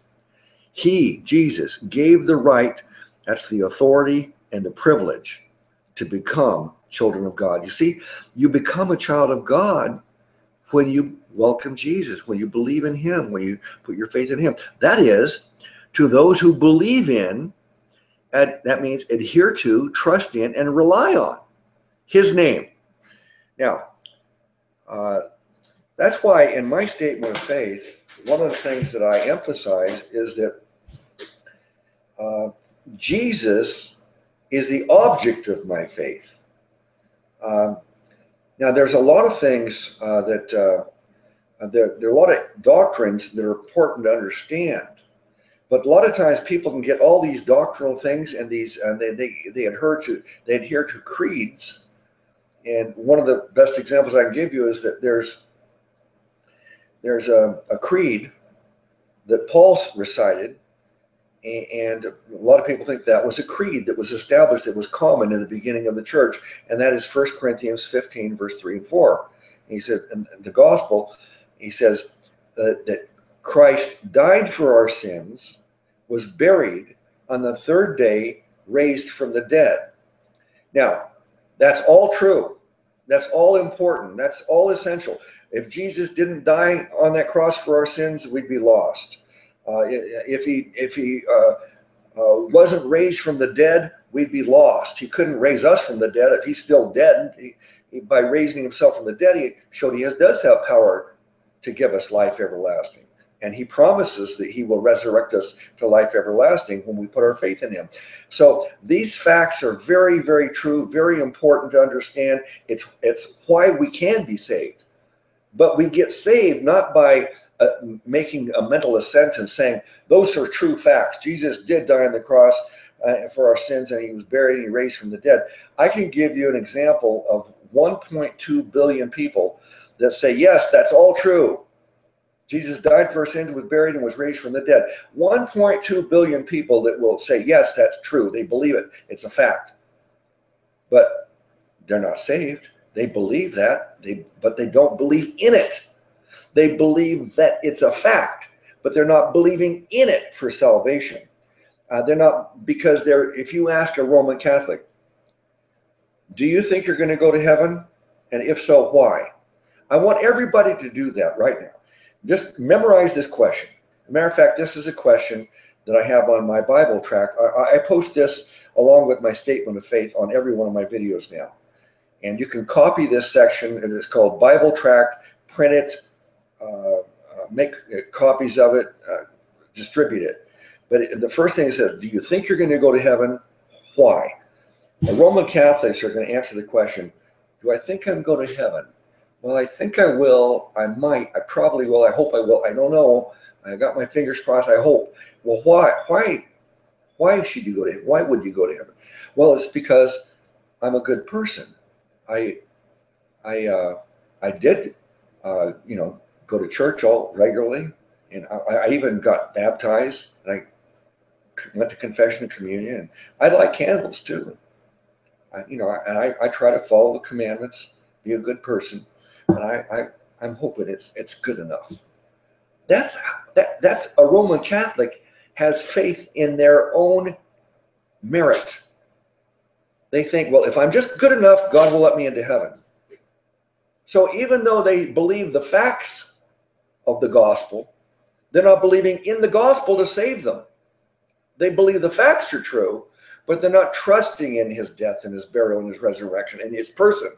He, Jesus, gave the right, that's the authority and the privilege to become children of God. You see, you become a child of God when you welcome Jesus, when you believe in him, when you put your faith in him. That is, to those who believe in, that means adhere to, trust in, and rely on his name. Now, uh, that's why in my statement of faith, one of the things that I emphasize is that uh, Jesus is the object of my faith. Um, now, there's a lot of things uh, that uh, there, there are a lot of doctrines that are important to understand. But a lot of times people can get all these doctrinal things and these and they, they, they adhere to they adhere to creeds. And one of the best examples I can give you is that there's there's a, a creed that Paul recited, and a lot of people think that was a creed that was established, that was common in the beginning of the church, and that is 1 Corinthians 15, verse 3 and 4. he said, in the gospel, he says that, that Christ died for our sins, was buried, on the third day raised from the dead. Now, that's all true. That's all important. That's all essential. If Jesus didn't die on that cross for our sins, we'd be lost. Uh, if he if he uh, uh, wasn't raised from the dead, we'd be lost. He couldn't raise us from the dead. If he's still dead, he, he, by raising himself from the dead, he showed he has, does have power to give us life everlasting. And he promises that he will resurrect us to life everlasting when we put our faith in him. So these facts are very, very true, very important to understand. It's, it's why we can be saved. But we get saved not by uh, making a mental assent and saying, those are true facts. Jesus did die on the cross uh, for our sins and he was buried and he raised from the dead. I can give you an example of 1.2 billion people that say, yes, that's all true. Jesus died for our sins, was buried, and was raised from the dead. 1.2 billion people that will say, yes, that's true. They believe it. It's a fact. But they're not saved. They believe that, they, but they don't believe in it. They believe that it's a fact, but they're not believing in it for salvation. Uh, they're not because they're. If you ask a Roman Catholic, do you think you're going to go to heaven? And if so, why? I want everybody to do that right now. Just memorize this question. matter of fact, this is a question that I have on my Bible tract. I, I post this along with my statement of faith on every one of my videos now. And you can copy this section. It is called Bible Tract, print it, uh, uh, make uh, copies of it, uh, distribute it. But it, the first thing it says, do you think you're going to go to heaven? Why? The Roman Catholics are going to answer the question, do I think I'm going to heaven? Well, I think I will. I might. I probably will. I hope I will. I don't know. I got my fingers crossed. I hope. Well, why? Why? Why should you go to heaven? Why would you go to heaven? Well, it's because I'm a good person. I, I, uh, I did, uh, you know, go to church all regularly, and I, I even got baptized, and I went to confession and communion. And I like candles too. I, you know, I, I try to follow the commandments, be a good person, and I, I I'm hoping it's it's good enough. That's that that's a Roman Catholic has faith in their own merit. They think, well, if I'm just good enough, God will let me into heaven. So even though they believe the facts of the gospel. They're not believing in the gospel to save them. They believe the facts are true, but they're not trusting in his death and his burial and his resurrection and his person.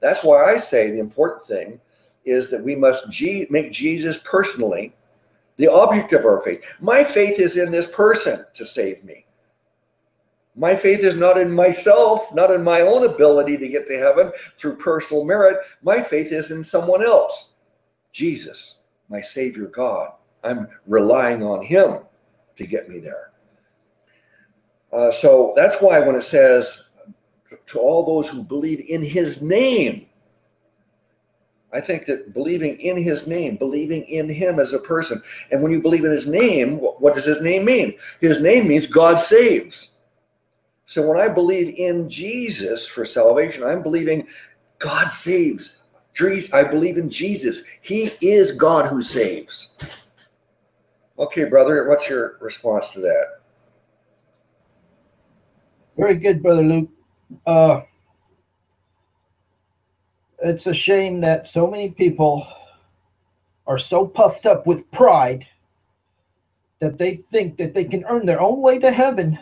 That's why I say the important thing is that we must G- make Jesus personally the object of our faith. My faith is in this person to save me. My faith is not in myself, not in my own ability to get to heaven through personal merit. My faith is in someone else, Jesus my Savior God. I'm relying on Him to get me there. Uh, so that's why when it says to all those who believe in His name, I think that believing in His name, believing in Him as a person, and when you believe in His name, what does His name mean? His name means God saves. So when I believe in Jesus for salvation, I'm believing God saves. I believe in Jesus. He is God who saves. Okay, brother, what's your response to that? Very good, brother Luke. Uh, it's a shame that so many people are so puffed up with pride that they think that they can earn their own way to heaven.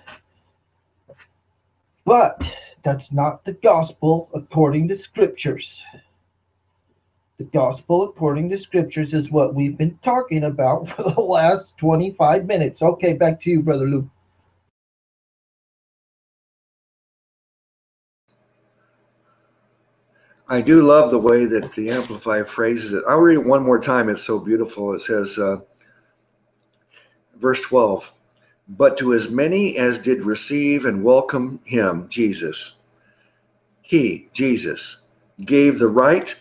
But that's not the gospel according to scriptures. The gospel according to scriptures is what we've been talking about for the last 25 minutes. Okay, back to you, Brother Luke. I do love the way that the Amplify phrases it. I'll read it one more time. It's so beautiful. It says, uh, verse 12, but to as many as did receive and welcome him, Jesus, he, Jesus, gave the right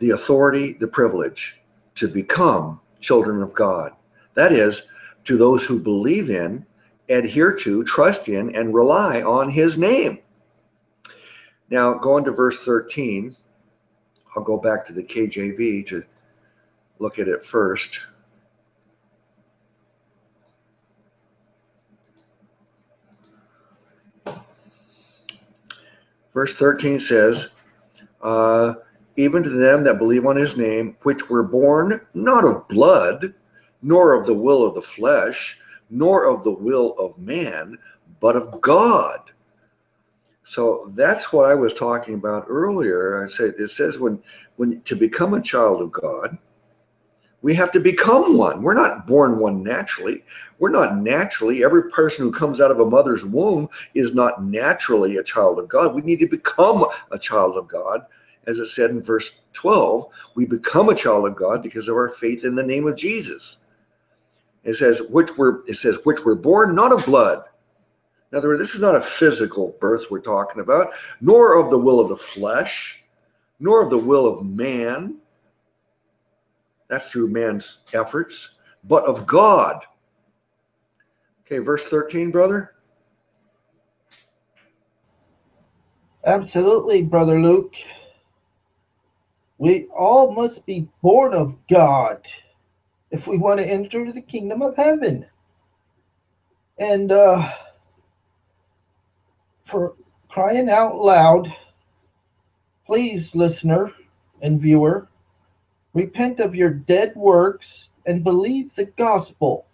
the authority, the privilege to become children of God. That is, to those who believe in, adhere to, trust in, and rely on his name. Now, going to verse 13, I'll go back to the KJV to look at it first. Verse 13 says, uh, even to them that believe on his name, which were born not of blood, nor of the will of the flesh, nor of the will of man, but of God. So that's what I was talking about earlier. I said it says when when to become a child of God, we have to become one. We're not born one naturally. We're not naturally. Every person who comes out of a mother's womb is not naturally a child of God. We need to become a child of God as it said in verse 12, we become a child of God because of our faith in the name of Jesus. It says, which were it says, which were born not of blood. In other words, this is not a physical birth we're talking about, nor of the will of the flesh, nor of the will of man. That's through man's efforts, but of God. Okay, verse 13, brother. Absolutely, Brother Luke. We all must be born of God if we want to enter the kingdom of heaven. And uh, for crying out loud, please, listener and viewer, repent of your dead works and believe the gospel.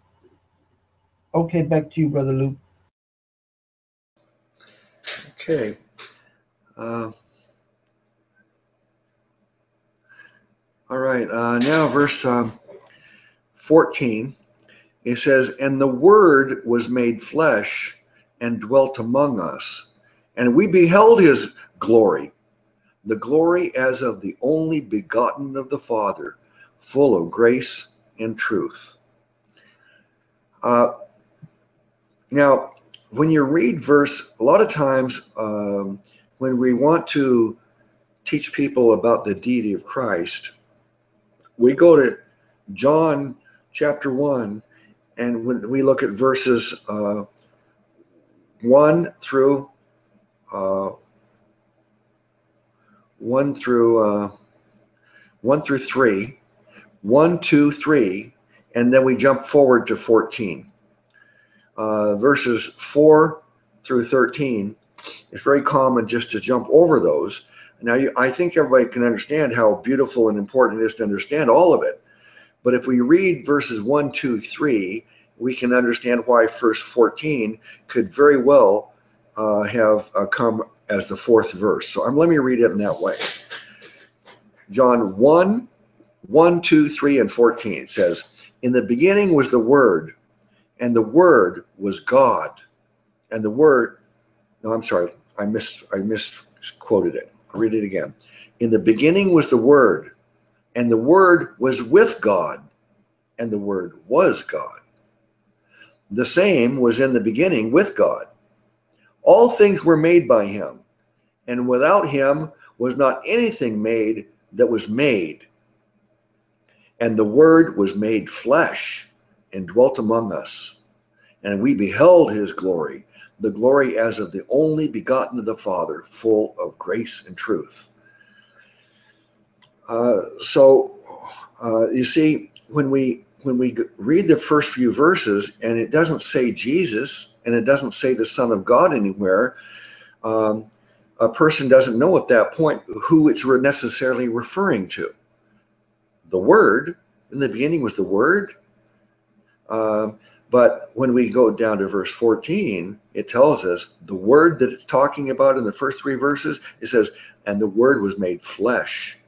Okay, back to you, Brother Luke. Okay. Uh, All right, uh, now verse um, 14. It says, And the Word was made flesh and dwelt among us, and we beheld his glory, the glory as of the only begotten of the Father, full of grace and truth. Uh, now, when you read verse, a lot of times um, when we want to teach people about the deity of Christ, we go to John chapter 1, and when we look at verses uh, 1 through uh, 1 through uh, 1 through 3, 1, 2, 3, and then we jump forward to 14. Uh, verses 4 through 13, it's very common just to jump over those now, you, I think everybody can understand how beautiful and important it is to understand all of it. But if we read verses 1, 2, 3, we can understand why verse 14 could very well uh, have uh, come as the fourth verse. So um, let me read it in that way. John 1, 1, 2, 3, and 14 says, In the beginning was the Word, and the Word was God. And the Word, no, I'm sorry, I mis I misquoted it. I'll read it again. In the beginning was the Word, and the Word was with God, and the Word was God. The same was in the beginning with God. All things were made by him, and without him was not anything made that was made. And the Word was made flesh and dwelt among us, and we beheld his glory the glory as of the only begotten of the Father, full of grace and truth. Uh, so, uh, you see, when we when we read the first few verses and it doesn't say Jesus and it doesn't say the Son of God anywhere, um, a person doesn't know at that point who it's necessarily referring to. The Word in the beginning was the Word. Um, but when we go down to verse 14, it tells us the word that it's talking about in the first three verses, it says, and the word was made flesh.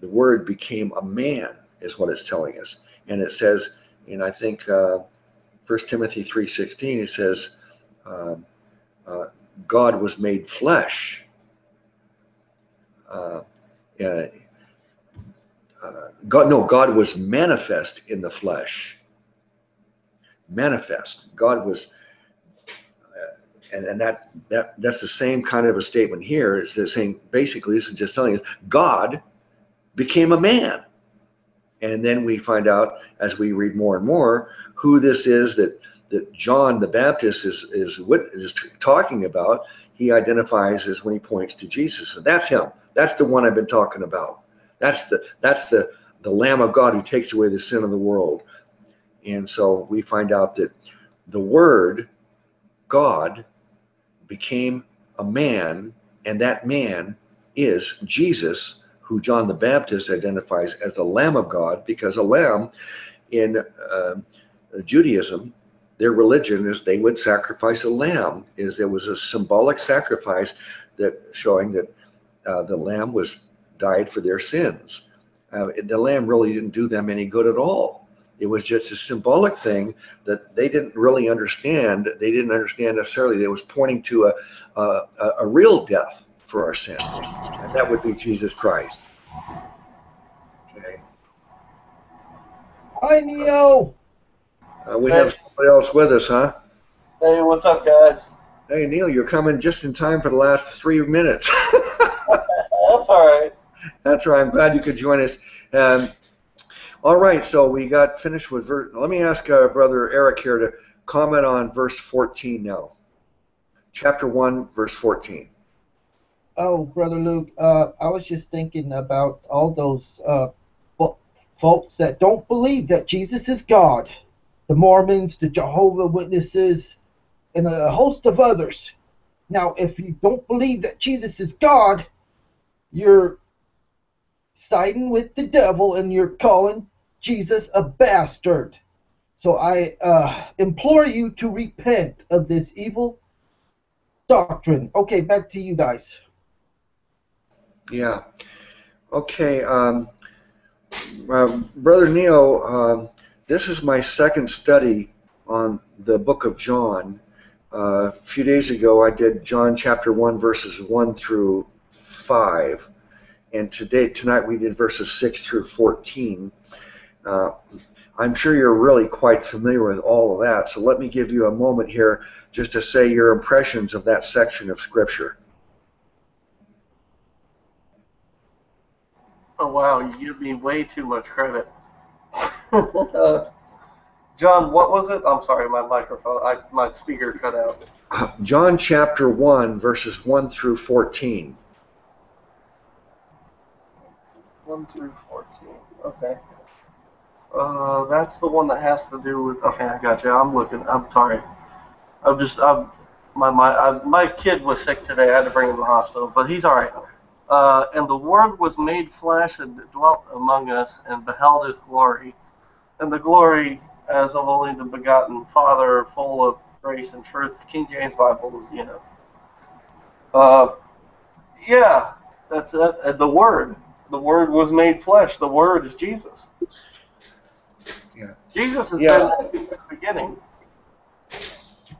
The word became a man, is what it's telling us. And it says, and I think uh, 1 Timothy 3.16, it says, uh, uh, God was made flesh. Uh, uh, God, no, God was manifest in the flesh manifest. God was, uh, and, and that that that's the same kind of a statement here. Is they're saying basically this is just telling us God became a man, and then we find out as we read more and more who this is that that John the Baptist is is what is talking about. He identifies as when he points to Jesus, and that's him. That's the one I've been talking about. That's the that's the the Lamb of God who takes away the sin of the world. And so we find out that the Word, God, became a man, and that man is Jesus, who John the Baptist identifies as the Lamb of God, because a lamb in uh, Judaism, their religion is they would sacrifice a lamb. Is there was a symbolic sacrifice that showing that uh, the lamb was died for their sins. Uh, the lamb really didn't do them any good at all. It was just a symbolic thing that they didn't really understand. They didn't understand necessarily. It was pointing to a, a, a real death for our sins, and that would be Jesus Christ. Okay. Hi, Neil. Uh, we have somebody else with us, huh? Hey, what's up, guys? Hey, Neil, you're coming just in time for the last three minutes. That's all right. That's right. I'm glad you could join us. Um, all right, so we got finished with verse. Let me ask uh, Brother Eric here to comment on verse 14 now. Chapter 1, verse 14. Oh, Brother Luke, uh, I was just thinking about all those uh, folks that don't believe that Jesus is God the Mormons, the Jehovah Witnesses, and a host of others. Now, if you don't believe that Jesus is God, you're siding with the devil and you're calling Jesus a bastard. So I uh, implore you to repent of this evil doctrine. Okay, back to you guys. Yeah. Okay. Um, uh, Brother Neil, um, this is my second study on the book of John. Uh, a few days ago, I did John chapter 1, verses 1 through 5. And today, tonight, we did verses 6 through 14. Uh, I'm sure you're really quite familiar with all of that, so let me give you a moment here just to say your impressions of that section of Scripture. Oh, wow, you give me way too much credit. John, what was it? I'm sorry, my microphone, I, my speaker cut out. John chapter 1, verses 1 through 14. 1 through 14. Okay. Uh, that's the one that has to do with. Okay, I got you. I'm looking. I'm sorry. I'm just. I'm. My my I, my kid was sick today. I had to bring him to the hospital, but he's all right. Uh, and the Word was made flesh and dwelt among us, and beheld His glory, and the glory as of only the begotten Father, full of grace and truth. King James Bible is, you know. Uh, yeah, that's it. Uh, the Word. The Word was made flesh. The Word is Jesus. Yeah. Jesus has Yeah. been there since the beginning.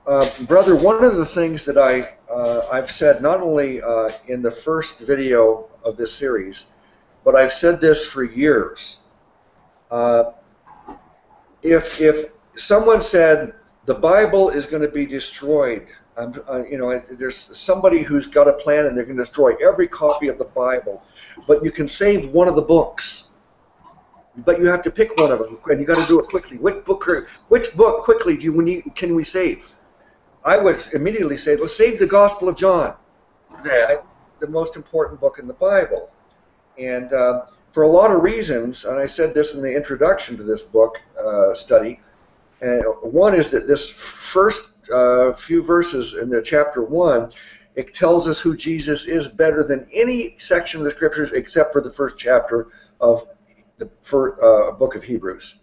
Uh, brother, one of the things that I uh, I've said not only uh, in the first video of this series, but I've said this for years. Uh, if if someone said the Bible is going to be destroyed, uh, you know, there's somebody who's got a plan and they're going to destroy every copy of the Bible, but you can save one of the books. But you have to pick one of them, and you got to do it quickly. Which book, or, which book quickly do you, need, can we save? I would immediately say, let's save the Gospel of John, Yeah. the most important book in the Bible. And uh, for a lot of reasons, and I said this in the introduction to this book uh, study, and one is that this first uh, few verses in the chapter one, it tells us who Jesus is better than any section of the scriptures except for the first chapter of the for, uh, book of Hebrews.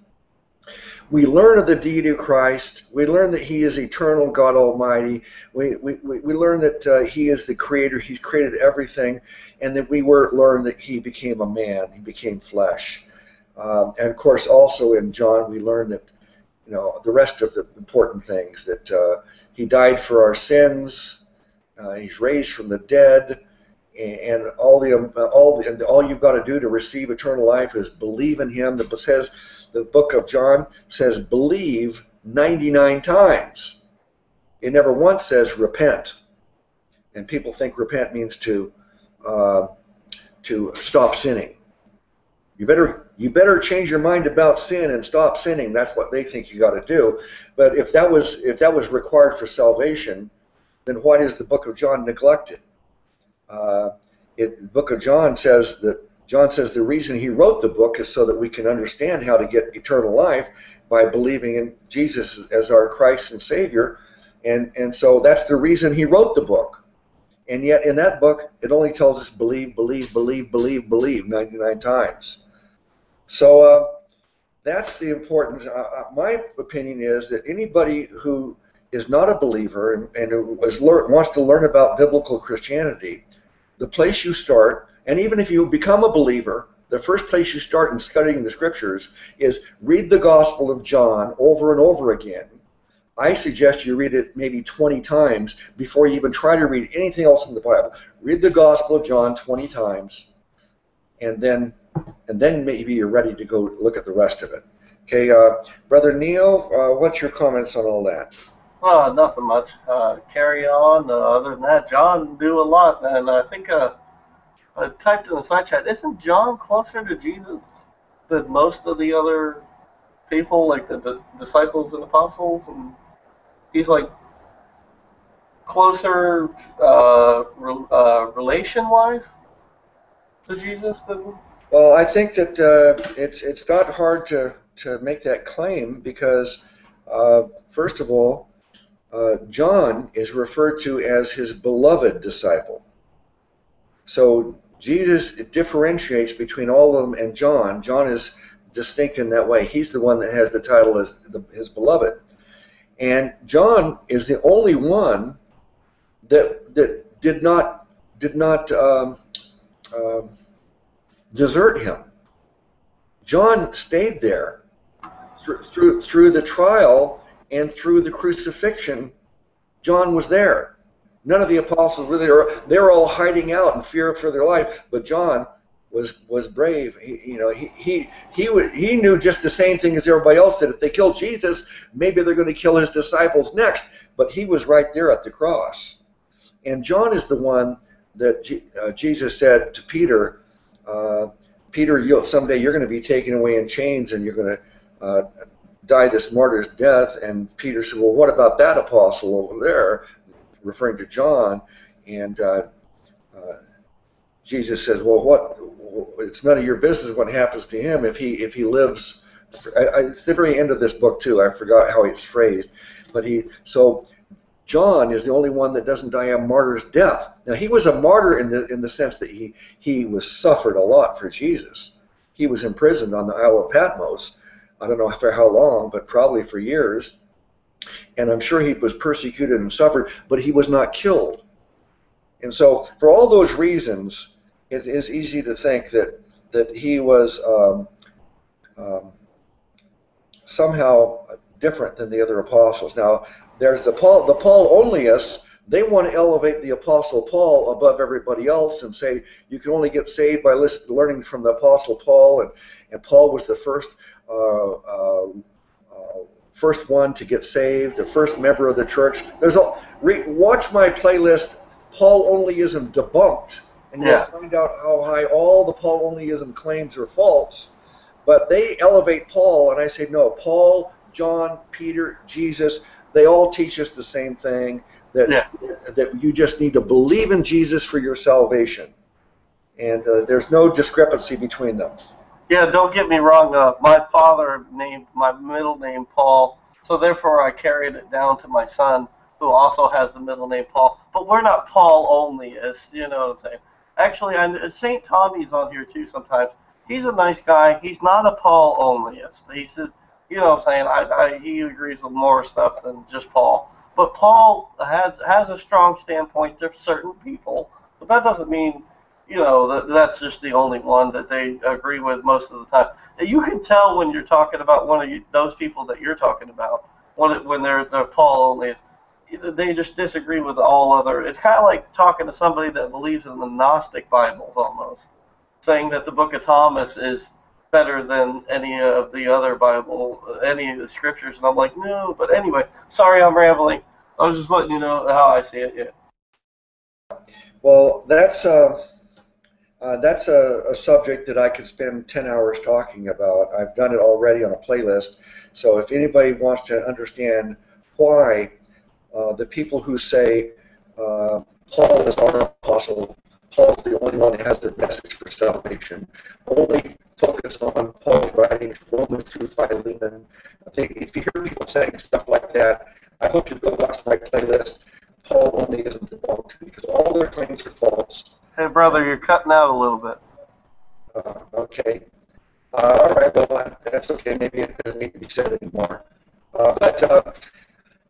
We learn of the deity of Christ. We learn that He is eternal God Almighty. We, we, we learn that uh, He is the Creator. He's created everything. And that we were learn that He became a man. He became flesh. Um, and of course, also in John, we learn that you know the rest of the important things that uh, He died for our sins. Uh, he's raised from the dead and all the all the, and all you've got to do to receive eternal life is believe in him. That says the book of John says believe 99 times. It never once says repent. And people think repent means to uh, to stop sinning. You better you better change your mind about sin and stop sinning. That's what they think you got to do. But if that was if that was required for salvation, then why does the book of John neglect it? Uh, it, the book of John says that John says the reason he wrote the book is so that we can understand how to get eternal life by believing in Jesus as our Christ and Savior, and and so that's the reason he wrote the book. And yet in that book, it only tells us believe, believe, believe, believe, believe 99 times. So uh, that's the importance. Uh, uh, my opinion is that anybody who is not a believer and, and who was lear- wants to learn about biblical Christianity, the place you start, and even if you become a believer, the first place you start in studying the scriptures is read the Gospel of John over and over again. I suggest you read it maybe 20 times before you even try to read anything else in the Bible. Read the Gospel of John 20 times, and then and then maybe you're ready to go look at the rest of it. Okay, uh, Brother Neil, uh, what's your comments on all that? Uh, nothing much. Uh, carry on. Uh, other than that, John knew a lot, and I think uh, I typed in the side chat. Isn't John closer to Jesus than most of the other people, like the, the disciples and apostles? And he's like closer uh, re- uh, relation-wise to Jesus than. Well, I think that uh, it's it's not hard to, to make that claim because, uh, first of all, uh, John is referred to as his beloved disciple. So Jesus differentiates between all of them and John. John is distinct in that way. He's the one that has the title as the, his beloved. And John is the only one that that did not did not um, um, desert him. John stayed there through, through through the trial and through the crucifixion. John was there. None of the apostles really there. They're all hiding out in fear for their life. But John was was brave. He, you know, he he he would, he knew just the same thing as everybody else that if they kill Jesus, maybe they're going to kill his disciples next. But he was right there at the cross. And John is the one that G, uh, Jesus said to Peter, uh, Peter, you'll, someday you're going to be taken away in chains and you're going to uh, die this martyr's death. And Peter said, well, what about that apostle over there? Referring to John. And uh, uh, Jesus says, well, what? It's none of your business what happens to him if he if he lives. I, it's the very end of this book too. I forgot how it's phrased, but he so John is the only one that doesn't die a martyr's death. Now he was a martyr in the in the sense that he he was suffered a lot for Jesus. He was imprisoned on the Isle of Patmos. I don't know for how long, but probably for years. And I'm sure he was persecuted and suffered, but he was not killed. And so, for all those reasons, it is easy to think that that he was um, um, somehow different than the other apostles. Now, there's the Paul, the Paul onlyists. They want to elevate the apostle Paul above everybody else and say you can only get saved by listen, learning from the apostle Paul, and and Paul was the first. Uh, uh, uh, first one to get saved, the first member of the church. There's a re, watch my playlist, Paul onlyism debunked, and you'll Yeah. find out how high all the Paul onlyism claims are false. But they elevate Paul, and I say no. Paul, John, Peter, Jesus, they all teach us the same thing that Yeah. that you just need to believe in Jesus for your salvation, and uh, there's no discrepancy between them. Yeah, don't get me wrong. Uh, my father named my middle name Paul, so therefore I carried it down to my son, who also has the middle name Paul. But we're not Paul only, as you know what I'm saying. Actually, I, Saint Tommy's on here too sometimes. He's a nice guy. He's not a Paul onlyist. He says, you know what I'm saying. I, I, he agrees with more stuff than just Paul. But Paul has has a strong standpoint to certain people, but that doesn't mean you know that that's just the only one that they agree with most of the time. You can tell when you're talking about one of you, those people that you're talking about when when they're they're Paul only. They just disagree with all other. It's kind of like talking to somebody that believes in the Gnostic Bibles almost, saying that the Book of Thomas is better than any of the other Bible, any of the scriptures. And I'm like, no. But anyway, sorry, I'm rambling. I was just letting you know how I see it. Yeah. Well, that's uh, uh, that's a, a subject that I could spend 10 hours talking about. I've done it already on a playlist. So if anybody wants to understand why uh, the people who say uh, Paul is our apostle, Paul's the only one that has the message for salvation, only focus on Paul's writings, Romans through Philemon. I think if you hear people saying stuff like that, I hope you go watch my playlist. Paul onlyism debunked because all their claims are false. Hey, brother, you're cutting out a little bit. Uh, okay. Uh, all right. Well, that's okay. Maybe it doesn't need to be said anymore. Uh, but uh,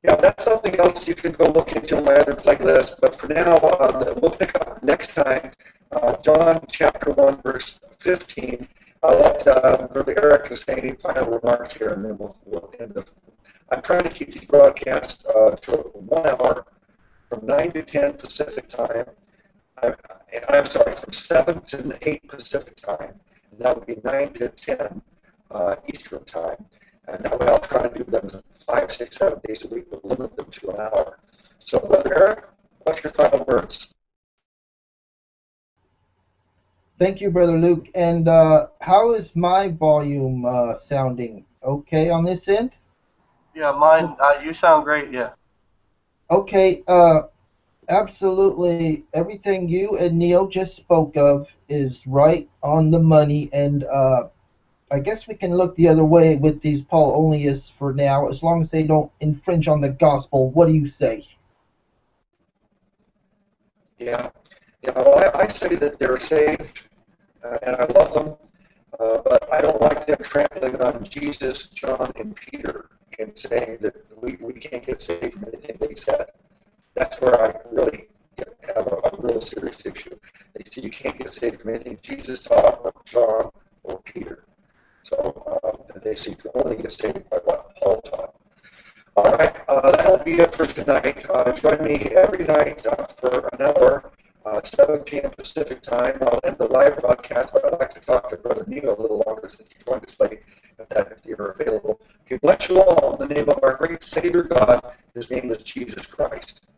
yeah, that's something else you can go look into my other playlist. But for now, uh, we'll pick up next time. Uh, John chapter one verse fifteen. I'll let uh, Brother Eric say any final remarks here, and then we'll, we'll end the. I'm trying to keep these broadcasts to one hour from nine to ten Pacific time. I, I'm sorry, from 7 to 8 Pacific time, and that would be 9 to 10 uh, Eastern time. And that way I'll try to do them five, six, seven days a week, but limit them to an hour. So, Brother Eric, what's your final words? Thank you, Brother Luke. And uh, how is my volume uh, sounding? Okay on this end? Yeah, mine. Uh, you sound great. Yeah. Okay, uh, absolutely. Everything you and Neil just spoke of is right on the money, and uh, I guess we can look the other way with these Paul onlyists for now, as long as they don't infringe on the gospel. What do you say? Yeah, yeah. Well, I, I say that they're saved, uh, and I love them, uh, but I don't like them trampling on Jesus, John, and Peter and saying that we, we can't get saved from anything they said. That's where I really have a, a real serious issue. They say you can't get saved from anything Jesus taught, or John, or Peter. So uh, they say you can only get saved by what Paul taught. All right, uh, that'll be it for tonight. Uh, join me every night uh, for an hour, uh, 7 p.m. Pacific time. I'll end the live broadcast, but I'd like to talk to Brother Neil a little longer since he joined us late, if, that, if you're available. Okay, bless you all in the name of our great Savior God. His name is Jesus Christ.